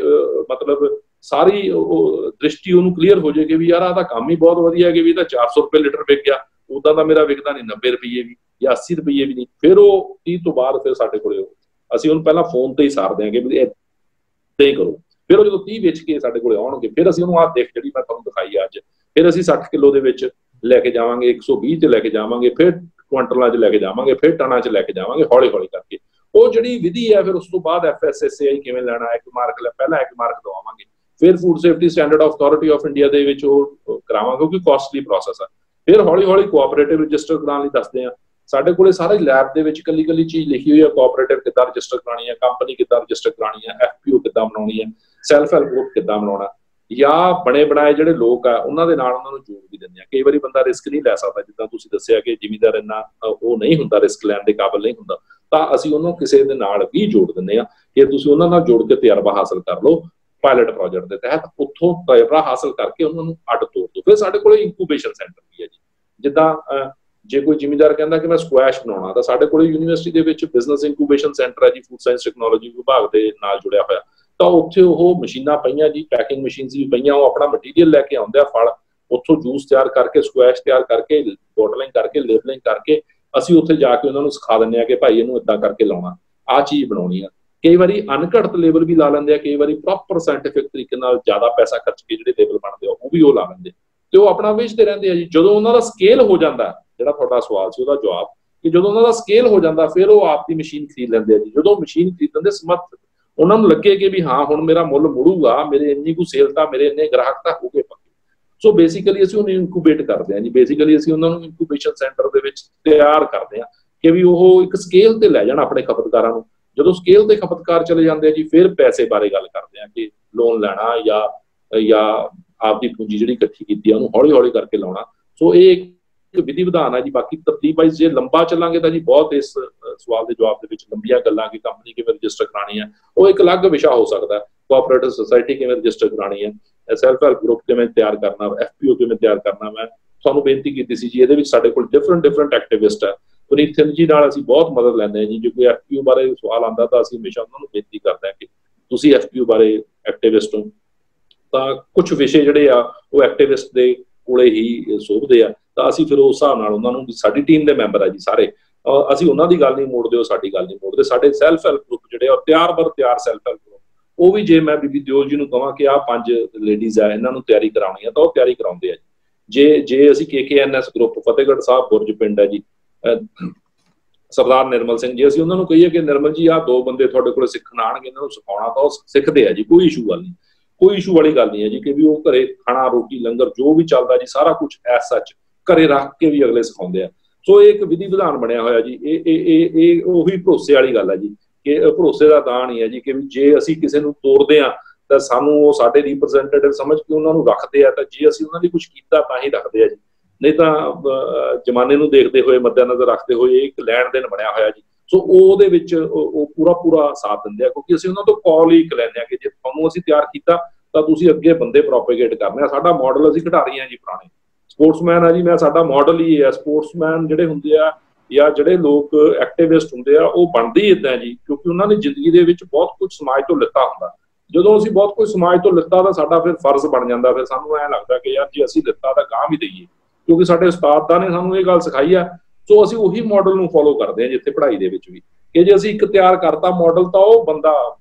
ਮਤਲਬ ਸਾਰੀ ਉਹ ਦ੍ਰਿਸ਼ਟੀ ਉਹਨੂੰ ਕਲੀਅਰ ਹੋ ਜੇ ਵੀ ਯਾਰ ਆ ਤਾਂ ਕੰਮ ਹੀ ਬਹੁਤ ਵਧੀਆ ਹੈ ਕਿ ਵੀ ਇਹਦਾ 400 ਰੁਪਏ ਲੀਟਰ ਵਿਕ ਗਿਆ, ਉਦਾਂ ਦਾ ਮੇਰਾ ਵਿਕਦਾ ਨਹੀਂ 90 ਰੁਪਏ ਵੀ ਜਾਂ 80 ਰੁਪਏ ਵੀ ਨਹੀਂ, ਫਿਰ ਉਹ 30 ਤੋਂ ਬਾਅਦ ਫਿਰ ਸਾਡੇ ਕੋਲੇ ਅਸੀਂ ਉਹਨੂੰ ਪਹਿਲਾਂ ਫੋਨ ਤੇ ਹੀ ਸਾਰ ਦਿਆਂਗੇ ਵੀ ਇਦਾਂ ਹੀ ਕਰੋ। ਫਿਰ ਉਹ ਜਦੋਂ 30 ਵੇਚ ਕੇ ਸਾਡੇ ਕੋਲੇ ਆਉਣਗੇ, ਫਿਰ ਅਸੀਂ ਉਹਨੂੰ ਆਹ ਦੇਖ ਜਿਹੜੀ ਮੈਂ ਤੁਹਾਨੂੰ ਦਿਖਾਈ ਅੱਜ, ਫਿਰ ਅਸੀਂ 60 ਕਿਲੋ ਦੇ ਵਿੱਚ ਲੈ ਕੇ ਜਾਵਾਂਗੇ 120 ਤੇ ਲੈ ਕੇ ਜਾਵਾਂਗੇ, ਫਿਰ ਕੁਆਂਟਲਾਂ 'ਚ ਲੈ ਕੇ ਜਾਵਾਂਗੇ, ਫਿਰ ਟਨਾਂ 'ਚ ਲੈ ਕੇ ਜਾਵਾਂਗੇ ਹੌਲੀ ਹੌਲੀ ਕਰਕੇ। ਉਹ ਜਿਹੜੀ ਵਿਧੀ ਹੈ, ਫਿਰ ਉਸ ਤੋਂ ਬਾਅਦ ਐਫਐਸਐਸਏਆਈ ਕਿਵੇਂ ਲੈਣਾ ਹੈ ਇੱਕ ਮਾਰਕ ਲੈ, ਪਹਿਲਾਂ ਇੱਕ ਮਾਰਕ ਦਵਾਵਾਂਗੇ। ਫਿਰ food safety standard authority of India ਦੇ ਵਿੱਚ ਉਹ ਕਰਾਵਾਂਗੇ, ਕਿਉਂਕਿ ਕਾਸਟਲੀ ਪ੍ਰੋਸੈਸ ਹੈ ਫਿਰ ਹੌਲੀ ਹੌਲੀ ਕੋਆਪਰੇਟਿਵ ਰਜਿਸਟਰ ਕਰਾਉਣ ਲਈ ਦੱਸਦੇ ਆ। ਸਾਡੇ ਕੋਲੇ ਸਾਰੇ ਲੈਬ ਦੇ ਵਿੱਚ ਕੱਲੀ ਕੱਲੀ ਚੀਜ਼ ਲਿਖੀ ਹੋਈ ਹੈ ਕੋਆਪਰੇਟਿਵ ਕਿੱਦਾਂ ਰਜਿਸਟਰ ਕਰਾਣੀ ਹੈ ਕੰਪਨੀ ਕਿੱਦਾਂ ਰਜਿਸਟਰ ਕਰਾਣੀ ਹੈ ਐਫਪੀਓ ਕਿੱਦਾਂ ਬਣਾਉਣੀ ਹੈ ਸੈਲਫ ਹੈਲਪ ਗਰੁੱਪ ਕਿੱਦਾਂ ਬਣਾਉਣਾ। ਜਾਂ ਬਣੇ ਬਣਾਏ ਜਿਹੜੇ ਲੋਕ ਆ, ਉਹਨਾਂ ਦੇ ਨਾਲ ਉਹਨਾਂ ਨੂੰ ਜੋੜ ਵੀ ਦਿੰਦੇ ਆ। ਕਈ ਵਾਰੀ ਬੰਦਾ ਰਿਸਕ ਨਹੀਂ ਲੈ ਸਕਦਾ। ਜਿੱਦਾਂ ਤੁਸੀਂ ਦੱਸਿਆ ਕਿ ਜ਼ਿਮੀਦਾਰ ਇੰਨਾ ਉਹ ਨਹੀਂ ਹੁੰਦਾ ਰਿਸਕ ਲੈਣ ਦੇ ਕਾਬਿਲ ਨਹੀਂ ਹੁੰਦਾ, ਤਾਂ ਅਸੀਂ ਉਹਨੂੰ ਕਿਸੇ ਦੇ ਨਾਲ ਵੀ ਜੋੜ ਦਿੰਦੇ ਆ ਕਿ ਤੁਸੀਂ ਉਹਨਾਂ ਨਾਲ ਜੋੜ ਕੇ ਤਜਰਬਾ ਹਾਸਲ ਕਰ ਲਓ ਪਾਇਲਟ ਪ੍ਰੋਜੈਕਟ ਦੇ ਤਹਿਤ। ਉੱਥੋਂ ਤਜਰਬਾ ਹਾਸਲ ਕਰਕੇ ਉਹਨਾਂ ਨੂੰ ਅੱਡ ਤੋੜ ਦਿਓ। ਫਿਰ ਸਾਡੇ ਕੋਲੇ ਇਨਕੂਬੇਸ਼ਨ ਸੈਂਟਰ ਵੀ ਹੈ ਜੀ। ਜਿੱਦਾਂ ਜੇ ਕੋਈ ਜ਼ਿਮੀਦਾਰ ਕਹਿੰਦਾ ਕਿ ਮੈਂ ਸਕੁਐਸ਼ ਬਣਾਉਣਾ, ਤਾਂ ਸਾਡੇ ਕੋਲੇ ਯੂਨੀਵਰਸਿਟੀ ਦੇ ਵਿੱਚ ਬਿਜ਼ਨਸ ਇਨਕੂਬੇਸ਼ਨ ਸੈਂਟਰ ਹੈ ਜੀ ਫੂਡ ਸਾਇੰਸ ਟੈਕਨੋਲੋਜੀ ਵਿਭਾਗ ਦੇ ਨਾਲ ਜੁੜਿਆ ਹੋਇਆ। ਤਾਂ ਉੱਥੇ ਉਹ ਮਸ਼ੀਨਾਂ ਪਈਆਂ ਜੀ ਪੈਕਿੰਗ ਮਸ਼ੀਨਸ ਵੀ ਪਈਆਂ, ਉਹ ਆਪਣਾ ਮਟੀਰੀਅਲ ਲੈ ਕੇ ਆਉਂਦੇ ਫਲ, ਉੱਥੋਂ ਜੂਸ ਤਿਆਰ ਕਰਕੇ ਸਕੁਐਸ਼ ਤਿਆਰ ਕਰਕੇ ਬੋਟਲਿੰਗ ਕਰਕੇ ਲੇਬਲਿੰਗ ਕਰਕੇ, ਅਸੀਂ ਉੱਥੇ ਜਾ ਕੇ ਉਹਨਾਂ ਨੂੰ ਸਿਖਾ ਦਿੰਦੇ ਆ ਕਿ ਭਾਈ ਇਹਨੂੰ ਇਦਾਂ ਕਰਕੇ ਲਾਉਣਾ ਆ ਚੀਜ਼ ਬਣਾਉਣੀ ਆ। ਕਈ ਵਾਰੀ ਅਨਘੜਤ ਲੇਬਲ ਵੀ ਲਾ ਲੈਂਦੇ ਆ, ਕਈ ਵਾਰੀ ਪ੍ਰੋਪਰ ਸਾਇੰਟਿਫਿਕ ਤਰੀਕੇ ਨਾਲ ਜ਼ਿਆਦਾ ਪੈਸਾ ਖਰਚ ਕੇ ਜਿਹੜੇ ਲੇਬਲ ਬਣਦੇ ਆ, ਉਹ ਵੀ ਉਹ ਲਾ ਲੈਂਦੇ ਤੇ ਉਹ ਆਪਣਾ ਵੇਚਦੇ ਰਹਿੰਦੇ ਆ ਜੀ। ਜਦੋਂ ਉਹਨਾਂ ਦਾ ਸਕੇਲ ਹੋ ਜਾਂਦਾ ਜਿਹੜਾ ਤੁਹਾਡਾ ਸਵਾਲ ਸੀ ਉਹਦਾ ਜਵਾਬ, ਕਿ ਜਦੋਂ ਉਹਨਾਂ ਦਾ ਸਕੇਲ ਹੋ ਜਾਂਦਾ, ਫਿਰ ਉਹ ਆਪ ਦੀ ਮਸ਼ੀਨ ਖਰੀਦ ਲੈਂਦੇ ਆ ਜੀ। ਜਦੋਂ ਮਸ਼ੀਨ ਖਰੀਦਣ ਦੇ ਸਮਰਥ ਉਹਨਾਂ ਨੂੰ ਲੱਗੇ ਕਿ ਵੀ ਹਾਂ, ਹੁਣ ਮੇਰਾ ਮੁੱਲ ਮੁੜੂਗਾ, ਮੇਰੇ ਇੰਨੀ ਕੁ ਸੇਲ ਤਾਂ ਮੇਰੇ ਇੰਨੇ ਗ੍ਰਾਹਕ ਤਾਂ ਹੋ ਗਏ ਪੱਕੇ। ਸੋ ਬੇਸਿਕਲੀ ਅਸੀਂ ਉਹਨੂੰ ਇਨਕੂਬੇਟ ਕਰਦੇ ਹਾਂ ਜੀ। ਬੇਸਿਕਲੀ ਅਸੀਂ ਉਹਨਾਂ ਨੂੰ ਇਨਕੂਬੇਸ਼ਨ ਸੈਂਟਰ ਦੇ ਵਿੱਚ ਤਿਆਰ ਕਰਦੇ ਹਾਂ ਕਿ ਵੀ ਉਹ ਇੱਕ ਸਕੇਲ ਤੇ ਲੈ ਜਾਣ ਆਪਣੇ ਖਪਤਕਾਰਾਂ ਨੂੰ। ਜਦੋਂ ਸਕੇਲ ਤੇ ਖਪਤਕਾਰ ਚਲੇ ਜਾਂਦੇ ਆ ਜੀ, ਫਿਰ ਪੈਸੇ ਬਾਰੇ ਗੱਲ ਕਰਦੇ ਆ ਕਿ ਲੋਨ ਲੈਣਾ ਜਾਂ ਜਾਂ ਆਪਦੀ ਪੂੰਜੀ ਜਿਹੜੀ ਇਕੱਠੀ ਕੀਤੀ ਆ, ਉਹਨੂੰ ਹੌਲੀ ਹੌਲੀ ਕਰਕੇ ਲਾਉਣਾ। ਸੋ ਇਹ ਵਿਧੀ ਵਿਧਾਨ ਹੈ ਜੀ, ਬਾਕੀ ਤਰਤੀਬ ਵਾਈਜ਼ ਜੇ ਲੰਬਾ ਚੱਲਾਂਗੇ ਤਾਂ ਜੀ ਬਹੁਤ ਇਸ ਸਵਾਲ ਦੇ ਜਵਾਬ ਦੇ ਵਿੱਚ ਲੰਬੀਆਂ ਗੱਲਾਂ ਕਿ ਕੰਪਨੀ ਕਿਵੇਂ ਰਜਿਸਟਰ ਕਰਾਣੀ ਹੈ ਉਹ ਇੱਕ ਅਲੱਗ ਵਿਸ਼ਾ ਹੋ ਸਕਦਾ ਕੋਆਪਰੇਟਿਵ ਸੁਸਾਇਟੀ ਕਿਵੇਂ ਰਜਿਸਟਰ ਕਰਾਣੀ ਹੈ ਸੈਲਫ ਹੈਲਪ ਗਰੁੱਪ ਕਿਵੇਂ ਤਿਆਰ ਕਰਨਾ ਐਫਪੀਓ ਕਿਵੇਂ ਤਿਆਰ ਕਰਨਾ, ਮੈਂ ਤੁਹਾਨੂੰ ਬੇਨਤੀ ਕੀਤੀ ਸੀ ਜੀ, ਇਹਦੇ ਵਿੱਚ ਸਾਡੇ ਕੋਲ ਡਿਫਰੈਂਟ ਡਿਫਰੈਂਟ ਐਕਟਿਵਿਸਟ ਹੈ ਪੁਨੀਤ ਸਿੰਘ ਜੀ ਨਾਲ ਅਸੀਂ ਬਹੁਤ ਮਦਦ ਲੈਂਦੇ ਹਾਂ ਜੀ, ਜੇ ਕੋਈ ਐਫਪੀਓ ਬਾਰੇ ਸਵਾਲ ਆਉਂਦਾ ਤਾਂ ਅਸੀਂ ਹਮੇਸ਼ਾ ਉਹਨਾਂ ਨੂੰ ਬੇਨਤੀ ਕਰਦੇ ਹਾਂ ਕਿ ਤੁਸੀਂ ਐਫਪੀਓ ਬਾਰੇ ਐਕਟਿਵਿਸਟ ਹੋ। ਤਾਂ ਕੁਝ ਵਿਸ਼ੇ ਜਿਹੜੇ ਆ, ਉਹ ਐਕਟਿਵਿਸਟ ਦੇ ਕੋਲੇ ਹੀ ਸੋਭਦੇ ਆ। ਤਾਂ ਅਸੀਂ ਫਿਰ ਉਸ ਹਿਸਾਬ ਨਾਲ ਉਹਨਾਂ ਨੂੰ ਸਾਡੀ ਟੀਮ ਦੇ ਮੈਂਬਰ ਆ ਜੀ ਸਾਰੇ। ਅਸੀਂ ਉਹਨਾਂ ਦੀ ਗੱਲ ਨਹੀਂ ਮੋੜਦੇ, ਉਹ ਸਾਡੀ ਗੱਲ ਨਹੀਂ ਮੋੜਦੇ। ਸਾਡੇ ਸੈਲਫ ਹੈਲਪ ਗਰੁੱਪ ਜਿਹੜੇ ਆ ਤਿਆਰ ਬਰ ਤਿਆਰ ਸੈਲਫ ਹੈਲਪ ਗਰੁੱਪ ਉਹ ਵੀ ਜੇ ਮੈਂ ਬੀਬੀ ਦਿਓਲ ਜੀ ਨੂੰ ਕਹਾਂ ਕਿ ਆਹ ਪੰਜ ਲੇਡੀਜ਼ ਆ, ਇਹਨਾਂ ਨੂੰ ਤਿਆਰੀ ਕਰਾਉਣੀ ਆ, ਤਾਂ ਉਹ ਤਿਆਰੀ ਕਰਾਉਂਦੇ ਆ ਜੇ। ਜੇ ਅਸੀਂ ਕੇਕੇਐਨਐਸ ਗਰੁੱਪ ਫਤਿਹਗੜ੍ਹ ਸਾਹਿਬ ਬੁਰਜ ਪਿੰਡ ਹੈ ਜੀ ਸਰਦਾਰ ਨਿਰਮਲ ਸਿੰਘ ਜੀ, ਅਸੀਂ ਉਹਨਾਂ ਨੂੰ ਕਹੀਏ ਕਿ ਨਿਰਮਲ ਜੀ, ਆਹ ਦੋ ਬੰਦੇ ਤੁਹਾਡੇ ਕੋਲ ਸਿੱਖਣ ਆਣਗੇ ਇਹਨਾਂ ਨੂੰ ਸਿਖਾਉਣਾ ਤਾਂ ਉਹ ਸਿੱਖਦੇ ਆ ਜੀ, ਕੋਈ ਇਸ਼ੂ ਗੱਲ ਨਹੀਂ। ਕੋਈ ਇਸ਼ੂ ਵਾਲੀ ਗੱਲ ਨਹੀਂ ਹੈ ਜੀ ਕਿ ਵੀ ਉਹ ਘਰੇ ਖਾਣਾ, ਰੋਟੀ, ਲੰਗਰ, ਜੋ ਵੀ ਚੱਲਦਾ ਜੀ, ਸਾਰਾ ਕੁਝ ਐਸ ਸੱਚ। ਘਰੇ ਰੱਖ ਕੇ ਵੀ ਅਗਲੇ ਸਿਖਾਉਂਦੇ ਆ। ਸੋ ਇਹ ਇੱਕ ਵਿਧੀ ਵਿਧਾਨ ਬਣਿਆ ਹੋਇਆ ਜੀ। ਇਹ ਇਹ ਇਹ ਇਹ ਉਹੀ ਭਰੋਸੇ ਵਾਲੀ ਗੱਲ ਹੈ ਜੀ ਕਿ ਭਰੋਸੇ ਦਾ ਦਾਨ ਹੀ ਹੈ ਜੀ ਕਿ ਜੇ ਅਸੀਂ ਕਿਸੇ ਨੂੰ ਤੋਰਦੇ ਆ, ਤਾਂ ਸਾਨੂੰ ਉਹ ਸਾਡੇ ਰਿਪਰੈਜ਼ੈਂਟੇਟਿਵ ਸਮਝ ਕੇ ਉਹਨਾਂ ਨੂੰ ਰੱਖਦੇ ਆ, ਤਾਂ ਜੇ ਅਸੀਂ ਉਹਨਾਂ ਲਈ ਕੁਝ ਕੀਤਾ ਤਾਂ ਹੀ ਰੱਖਦੇ ਆ ਜੀ। ਨਹੀਂ ਤਾਂ ਜਮਾਨੇ ਨੂੰ ਦੇਖਦੇ ਹੋਏ, ਮੱਦੇਨਜ਼ਰ ਰੱਖਦੇ ਹੋਏ ਇੱਕ ਲੈਣ ਦੇਣ ਬਣਿਆ ਹੋਇਆ ਜੀ। ਸੋ ਉਹਦੇ ਵਿੱਚ ਉਹ ਪੂਰਾ ਪੂਰਾ ਸਾਥ ਦਿੰਦੇ ਆ, ਕਿਉਂਕਿ ਅਸੀਂ ਉਹਨਾਂ ਤੋਂ ਕਾਲ ਹੀ ਲੈਂਦੇ ਆ ਕਿ ਜੇ ਤੁਹਾਨੂੰ ਅਸੀਂ ਤਿਆਰ ਕੀਤਾ, ਤਾਂ ਤੁਸੀਂ ਅੱਗੇ ਬੰਦੇ ਪ੍ਰੋਪੇਗੇਟ ਕਰਨੇ ਆ। ਸਾਡਾ ਮਾਡਲ ਅਸੀਂ ਖਿਡਾਰੀ ਆ ਜੀ ਪੁਰਾਣੇ। ਸਪੋਰਟਸਮੈਨ ਆ ਜੀ, ਮੈਂ ਸਾਡਾ ਮਾਡਲ ਹੀ ਹੈ ਸਪੋਰਟਸਮੈਨ ਜਿਹੜੇ ਹੁੰਦੇ ਆ ਜਾਂ ਜਿਹੜੇ ਲੋਕ ਐਕਟਿਵਿਸਟ ਹੁੰਦੇ ਆ, ਉਹ ਬਣਦੇ ਹੀ ਇਦਾਂ ਜੀ, ਕਿਉਂਕਿ ਉਹਨਾਂ ਨੇ ਜ਼ਿੰਦਗੀ ਦੇ ਵਿੱਚ ਬਹੁਤ ਕੁਝ ਸਮਾਜ ਤੋਂ ਲਿੱਤਾ ਹੁੰਦਾ। ਜਦੋਂ ਅਸੀਂ ਬਹੁਤ ਕੁਝ ਸਮਾਜ ਤੋਂ ਲਿੱਤਾ, ਤਾਂ ਸਾਡਾ ਫਿਰ ਫਰਜ਼ ਬਣ ਜਾਂਦਾ। ਫਿਰ ਸਾਨੂੰ ਐਂ ਲੱਗਦਾ ਕਿ ਯਾਰ, ਜੇ ਅਸੀਂ ਲਿੱਤਾ, ਤਾਂ ਗਾਂ ਵੀ ਦਈਏ। ਕਿਉਂਕਿ ਸਾਡੇ ਉਸਤਾਦਾਂ ਨੇ ਸਾਨੂੰ ਇਹ ਗੱਲ ਸਿਖਾਈ ਆ। ਸੋ ਅਸੀਂ ਉਹੀ ਮਾਡਲ ਨੂੰ ਫੋਲੋ ਕਰਦੇ ਹਾਂ ਜਿੱਥੇ ਪੜ੍ਹਾਈ ਦੇ ਵਿੱਚ ਵੀ। ਕਿ ਜੇ ਅਸੀਂ ਇੱਕ ਤਿਆਰ ਕਰਤਾ ਮਾਡਲ ਤਾਂ ਉਹ ਬੰਦਾ,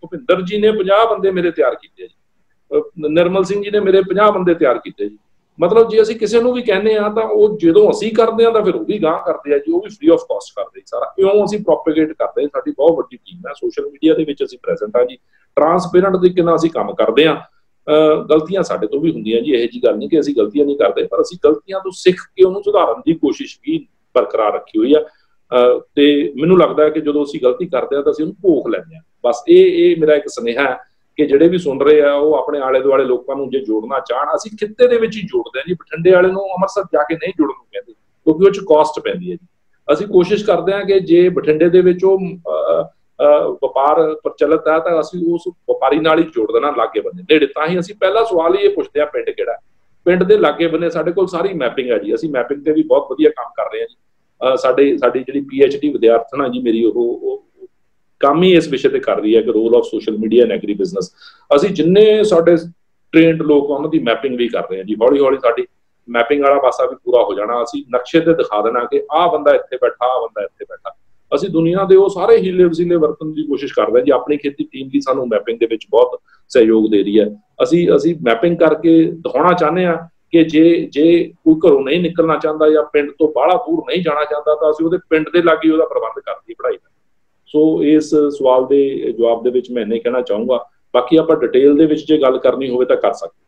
ਭੁਪਿੰਦਰ ਜੀ ਨੇ 50 ਬੰਦੇ ਮੇਰੇ ਤਿਆਰ ਕੀਤੇ ਜੀ। ਨਿਰਮਲ ਸਿੰਘ ਜੀ ਨੇ ਮੇਰੇ 50 ਬੰਦੇ ਤਿਆਰ ਕੀਤੇ ਜੀ। ਮਤਲਬ ਜੇ ਅਸੀਂ ਕਿਸੇ ਨੂੰ ਵੀ ਕਹਿੰਦੇ ਆ ਤਾਂ ਉਹ ਜਦੋਂ ਅਸੀਂ ਕਰਦੇ ਆ ਤਾਂ ਫਿਰ ਉਹ ਵੀ ਗਾਂ ਕਰਦੇ ਆ ਜੀ, ਉਹ ਵੀ ਫ੍ਰੀ ਆਫ ਕਾਸਟ ਕਰਦੇ ਸਾਰਾ। ਕਿਉਂ ਅਸੀਂ ਪ੍ਰੋਪੇਗੇਟ ਕਰਦੇ ਸਾਡੀ ਬਹੁਤ ਵੱਡੀ ਟੀਮ ਹੈ। ਸੋਸ਼ਲ ਮੀਡੀਆ ਦੇ ਵਿੱਚ ਅਸੀਂ ਪ੍ਰੈਜ਼ੈਂਟ ਆ ਜੀ। ਟਰਾਂਸਪੇਰੈਂਟ ਤਰੀਕੇ ਨਾਲ ਅਸੀਂ ਕੰਮ ਕਰਦੇ ਆ ਗਲਤੀਆਂ ਸਾਡੇ ਤੋਂ ਵੀ ਹੁੰਦੀਆਂ ਜੀ। ਇਹੋ ਜੀ ਗੱਲ ਨਹੀਂ ਕਿ ਅਸੀਂ ਗਲਤੀਆਂ ਨਹੀਂ ਕਰਦੇ, ਪਰ ਅਸੀਂ ਗਲਤੀਆਂ ਤੋਂ ਸਿੱਖ ਕੇ ਉਹਨੂੰ ਸੁਧਾਰਨ ਦੀ ਕੋਸ਼ਿਸ਼ ਵੀ ਬਰਕਰਾਰ ਰੱਖੀ ਹੋਈ ਆ। ਤੇ ਮੈਨੂੰ ਲੱਗਦਾ ਹੈ ਕਿ ਜਦੋਂ ਅਸੀਂ ਗਲਤੀ ਕਰਦੇ ਆ ਤਾਂ ਅਸੀਂ ਉਹਨੂੰ ਭੋਖ ਲੈਂਦੇ ਆ ਬਸ ਇਹ ਇਹ ਮੇਰਾ ਇੱਕ ਸੁਨੇਹਾ ਹੈ। ਕਿ ਜਿਹੜੇ ਵੀ ਸੁਣ ਰਹੇ ਆ, ਉਹ ਆਪਣੇ ਆਲੇ ਦੁਆਲੇ ਲੋਕਾਂ ਨੂੰ ਜੇ ਜੋੜਨਾ ਚਾਹਣ, ਅਸੀਂ ਖਿੱਤੇ ਦੇ ਵਿੱਚ ਹੀ ਜੋੜਦੇ ਆ ਜੀ। ਬਠਿੰਡੇ ਵਾਲੇ ਨੂੰ ਅੰਮ੍ਰਿਤਸਰ ਜਾ ਕੇ ਨਹੀਂ ਜੁੜਨ ਨੂੰ ਕਹਿੰਦੇ, ਕਿਉਂਕਿ ਉਹ ਚ ਕਾਸਟ ਪੈਂਦੀ ਹੈ ਜੀ। ਅਸੀਂ ਕੋਸ਼ਿਸ਼ ਕਰਦੇ ਆ ਕਿ ਜੇ ਬਠਿੰਡੇ ਦੇ ਵਿੱਚ ਉਹ ਵਪਾਰ ਪ੍ਰਚਲਿਤ ਹੈ, ਤਾਂ ਅਸੀਂ ਉਸ ਵਪਾਰੀ ਨਾਲ ਹੀ ਜੋੜ ਦੇਣਾ ਲਾਗੇ ਬੰਦੇ ਨੇੜੇ ਤਾਂ ਹੀ ਅਸੀਂ ਪਹਿਲਾ ਸਵਾਲ ਹੀ ਇਹ ਪੁੱਛਦੇ ਆ ਪਿੰਡ ਕਿਹੜਾ ਪਿੰਡ ਦੇ ਲਾਗੇ ਬੰਨੇ ਸਾਡੇ ਕੋਲ ਸਾਰੀ ਮੈਪਿੰਗ ਹੈ ਜੀ। ਅਸੀਂ ਮੈਪਿੰਗ ਤੇ ਵੀ ਬਹੁਤ ਵਧੀਆ ਕੰਮ ਕਰ ਰਹੇ ਹਾਂ ਜੀ। ਸਾਡੇ, ਸਾਡੀ ਜਿਹੜੀ ਪੀ ਐਚ ਡੀ ਵਿਦਿਆਰਥਣ ਆ ਜੀ, ਮੇਰੀ ਉਹ ਕੰਮ ਹੀ ਇਸ ਵਿਸ਼ੇ ਤੇ ਕਰ ਰਹੀ ਹੈ ਕਿ role of social media and agri business ਅਸੀਂ ਜਿੰਨੇ ਸਾਡੇ ਟ੍ਰੇਨਡ ਲੋਕ ਉਹਨਾਂ ਦੀ ਮੈਪਿੰਗ ਵੀ ਕਰ ਰਹੇ ਹਾਂ ਜੀ। ਹੌਲੀ ਹੌਲੀ ਸਾਡੀ ਮੈਪਿੰਗ ਵਾਲਾ ਪਾਸਾ ਵੀ ਪੂਰਾ ਹੋ ਜਾਣਾ। ਅਸੀਂ ਨਕਸ਼ੇ ਤੇ ਦਿਖਾ ਦੇਣਾ ਕਿ ਆਹ ਬੰਦਾ ਇੱਥੇ ਬੈਠਾ, ਆਹ ਬੰਦਾ ਇੱਥੇ ਬੈਠਾ। ਅਸੀਂ ਦੁਨੀਆ ਦੇ ਉਹ ਸਾਰੇ ਹੀਲੇ ਵਸੀਲੇ ਵਰਤਣ ਦੀ ਕੋਸ਼ਿਸ਼ ਕਰਦੇ ਹਾਂ ਜੀ। ਆਪਣੀ ਖੇਤੀ ਟੀਮ ਵੀ ਸਾਨੂੰ ਮੈਪਿੰਗ ਦੇ ਵਿੱਚ ਬਹੁਤ ਸਹਿਯੋਗ ਦੇ ਰਹੀ ਹੈ। ਅਸੀਂ ਅਸੀਂ ਮੈਪਿੰਗ ਕਰਕੇ ਦਿਖਾਉਣਾ ਚਾਹੁੰਦੇ ਆ ਕਿ ਜੇ ਜੇ ਕੋਈ ਘਰੋਂ ਨਹੀਂ ਨਿਕਲਣਾ ਚਾਹੁੰਦਾ ਜਾਂ ਪਿੰਡ ਤੋਂ ਬਾਹਲਾ ਦੂਰ ਨਹੀਂ ਜਾਣਾ ਚਾਹੁੰਦਾ, ਤਾਂ ਅਸੀਂ ਉਹਦੇ ਪਿੰਡ ਦੇ ਲਾਗੇ ਉਹਦਾ ਪ੍ਰਬੰਧ ਕਰਦੀ ਪੜ੍ਹਾਈ ਦਾ ਸੋ ਇਸ ਸਵਾਲ ਦੇ ਜਵਾਬ ਦੇ ਵਿੱਚ ਮੈਂ ਇੰਨੇ ਕਹਿਣਾ ਚਾਹੂੰਗਾ। ਬਾਕੀ ਆਪਾਂ ਡਿਟੇਲ ਦੇ ਵਿੱਚ ਜੇ ਗੱਲ ਕਰਨੀ ਹੋਵੇ ਤਾਂ ਕਰ ਸਕਦੇ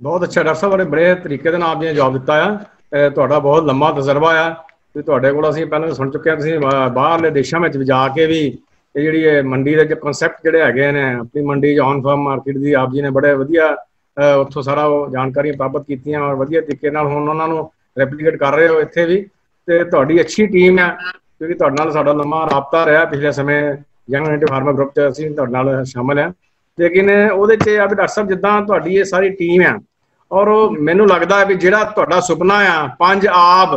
ਬਹੁਤ ਅੱਛਾ ਡਾਕਟਰ ਸਾਹਿਬ, ਬੜੇ ਬੜੇ ਤਰੀਕੇ ਦੇ ਨਾਲ ਆਪ ਜਵਾਬ ਦਿੱਤਾ ਆ। ਤੁਹਾਡਾ ਬਹੁਤ ਲੰਮਾ ਤਜਰਬਾ ਆ ਤੇ ਤੁਹਾਡੇ ਕੋਲ ਅਸੀਂ ਪਹਿਲਾਂ ਸੁਣ ਚੁੱਕੇ ਹਾਂ ਤੁਸੀਂ ਬਾਹਰਲੇ ਦੇਸ਼ਾਂ ਵਿੱਚ ਵੀ ਜਾ ਕੇ ਵੀ ਇਹ ਜਿਹੜੀ ਇਹ ਮੰਡੀ ਦੇ ਕਨਸੈਪਟ ਜਿਹੜੇ ਹੈਗੇ ਨੇ, ਆਪਣੀ ਮੰਡੀ ਔਨ ਫਾਰਮ ਮਾਰਕੀਟ ਦੀ ਆਪ ਜੀ ਨੇ ਬੜੇ ਵਧੀਆ ਉੱਥੋਂ ਸਾਰਾ ਉਹ ਜਾਣਕਾਰੀਆਂ ਪ੍ਰਾਪਤ ਕੀਤੀਆਂ ਔਰ ਵਧੀਆ ਤਰੀਕੇ ਨਾਲ ਹੁਣ ਉਹਨਾਂ ਨੂੰ ਰੈਪਲੀਕੇਟ ਕਰ ਰਹੇ ਹੋ ਇੱਥੇ ਵੀ। ਤੇ ਤੁਹਾਡੀ ਅੱਛੀ ਟੀਮ ਹੈ ਕਿਉਂਕਿ ਤੁਹਾਡੇ ਨਾਲ ਸਾਡਾ ਲੰਮਾ ਰਾਬਤਾ ਰਿਹਾ ਪਿਛਲੇ ਸਮੇਂ, ਯੰਗ ਇੰਡੀਆ ਫਾਰਮਰ ਗਰੁੱਪ ਚ ਅਸੀਂ ਤੁਹਾਡੇ ਨਾਲ ਸ਼ਾਮਲ ਹਾਂ। ਲੇਕਿਨ ਉਹਦੇ ਚ ਆ ਵੀ ਡਾਕਟਰ ਸਾਹਿਬ, ਜਿੱਦਾਂ ਤੁਹਾਡੀ ਇਹ ਸਾਰੀ ਟੀਮ ਆ, ਔਰ ਮੈਨੂੰ ਲੱਗਦਾ ਹੈ ਵੀ ਜਿਹੜਾ ਤੁਹਾਡਾ ਸੁਪਨਾ ਆ, ਪੰਜ ਆਪ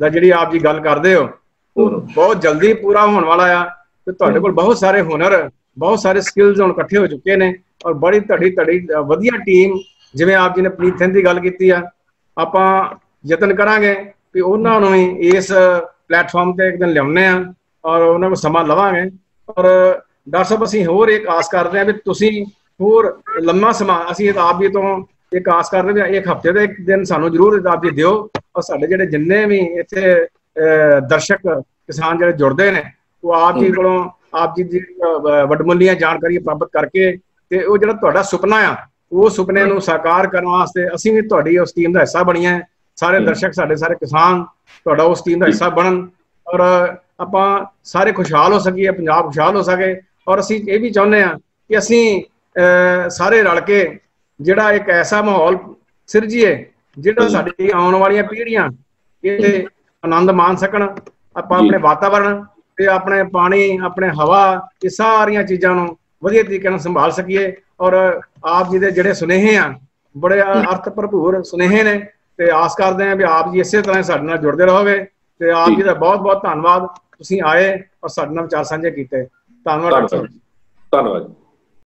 ਦਾ ਜਿਹੜੀ ਆਪ ਜੀ ਗੱਲ ਕਰਦੇ ਹੋ, ਉਹ ਬਹੁਤ ਜਲਦੀ ਪੂਰਾ ਹੋਣ ਵਾਲਾ ਆ। ਤੇ ਤੁਹਾਡੇ ਕੋਲ ਬਹੁਤ ਸਾਰੇ ਹੁਨਰ, ਬਹੁਤ ਸਾਰੇ ਸਕਿੱਲਸ ਹੁਣ ਇਕੱਠੇ ਹੋ ਚੁੱਕੇ ਨੇ, ਔਰ ਬੜੀ ਤੁਹਾਡੀ ਧੜੀ ਵਧੀਆ ਟੀਮ ਜਿਵੇਂ ਆਪ ਜੀ ਨੇ ਪ੍ਰੀਤ ਸਿੰਘ ਦੀ ਗੱਲ ਕੀਤੀ ਆ। ਆਪਾਂ ਯਤਨ ਕਰਾਂਗੇ ਕਿ ਉਹਨਾਂ ਨੂੰ ਵੀ ਇਸ ਪਲੇਟਫਾਰਮ ਤੇ ਇੱਕ ਦਿਨ ਲਿਆਉਣੇ ਆ ਔਰ ਉਹਨਾਂ ਨੂੰ ਸਮਾਂ ਲਵਾਂਗੇ। ਔਰ ਡਾਕਟਰ ਸਾਹਿਬ, ਅਸੀਂ ਹੋਰ ਇੱਕ ਆਸ ਕਰਦੇ ਹਾਂ ਵੀ ਤੁਸੀਂ ਹੋਰ ਲੰਮਾ ਸਮਾਂ, ਅਸੀਂ ਆਪ ਵੀ ਤੋਂ ਇੱਕ ਆਸ ਕਰਦੇ ਵੀ ਇੱਕ ਹਫ਼ਤੇ ਦਾ ਇੱਕ ਦਿਨ ਸਾਨੂੰ ਜ਼ਰੂਰ ਆਪ ਜੀ ਦਿਓ। ਔਰ ਸਾਡੇ ਜਿਹੜੇ ਜਿੰਨੇ ਵੀ ਇੱਥੇ ਦਰਸ਼ਕ ਕਿਸਾਨ ਜਿਹੜੇ ਜੁੜਦੇ ਨੇ, ਉਹ ਆਪ ਜੀ ਕੋਲੋਂ ਆਪ ਜੀ ਦੀ ਵੱਡਮੁੱਲੀਆਂ ਜਾਣਕਾਰੀਆਂ ਪ੍ਰਾਪਤ ਕਰਕੇ ਤੇ ਉਹ ਜਿਹੜਾ ਤੁਹਾਡਾ ਸੁਪਨਾ ਆ, ਉਹ ਸੁਪਨੇ ਨੂੰ ਸਾਕਾਰ ਕਰਨ ਵਾਸਤੇ ਅਸੀਂ ਵੀ ਤੁਹਾਡੀ ਉਸ ਟੀਮ ਦਾ ਹਿੱਸਾ ਬਣੀਆਂ। ਸਾਰੇ ਦਰਸ਼ਕ ਸਾਡੇ ਸਾਰੇ ਕਿਸਾਨ ਤੁਹਾਡਾ ਉਸ ਟੀਮ ਦਾ ਹਿੱਸਾ ਬਣਨ ਔਰ ਆਪਾਂ ਸਾਰੇ ਖੁਸ਼ਹਾਲ ਹੋ ਸਕੀਏ ਪੰਜਾਬ ਖੁਸ਼ਹਾਲ ਹੋ ਸਕੇ ਔਰ ਅਸੀਂ ਇਹ ਵੀ ਚਾਹੁੰਦੇ ਆ ਕਿ ਅਸੀਂ ਸਾਰੇ ਰਲ ਕੇ ਜਿਹੜਾ ਇੱਕ ਐਸਾ ਮਾਹੌਲ ਸਿਰਜੀਏ ਜਿਹੜਾ। ਸਾਡੀ ਆਉਣ ਵਾਲੀਆਂ ਪੀੜ੍ਹੀਆਂ ਇਹ ਆਨੰਦ ਮਾਣ ਸਕਣ ਆਪਾਂ। ਆਪਣੇ ਵਾਤਾਵਰਣ ਤੇ ਆਪਣੇ ਪਾਣੀ ਆਪਣੇ ਹਵਾ ਇਹ ਸਾਰੀਆਂ ਚੀਜ਼ਾਂ ਨੂੰ ਵਧੀਆ ਤਰੀਕੇ ਨਾਲ ਸੰਭਾਲ ਸਕੀਏ ਔਰ ਆਪ ਜੀ ਦੇ ਜਿਹੜੇ ਸੁਨੇਹੇ ਆ ਬੜੇ ਅਰਥ ਭਰਪੂਰ ਸੁਨੇਹੇ ਨੇ ਤੇ ਆਸ ਕਰਦੇ ਹਾਂ ਵੀ ਆਪ ਜੀ ਇਸੇ ਤਰ੍ਹਾਂ ਸਾਡੇ ਨਾਲ ਜੁੜਦੇ ਰਹੋਗੇ ਤੇ ਆਪ ਜੀ। ਦਾ ਬਹੁਤ ਬਹੁਤ ਧੰਨਵਾਦ। ਤੁਸੀਂ ਆਏ ਔਰ ਸਾਡੇ ਨਾਲ ਵਿਚਾਰ ਸਾਂਝੇ ਕੀਤੇ। ਧੰਨਵਾਦ ਧੰਨਵਾਦ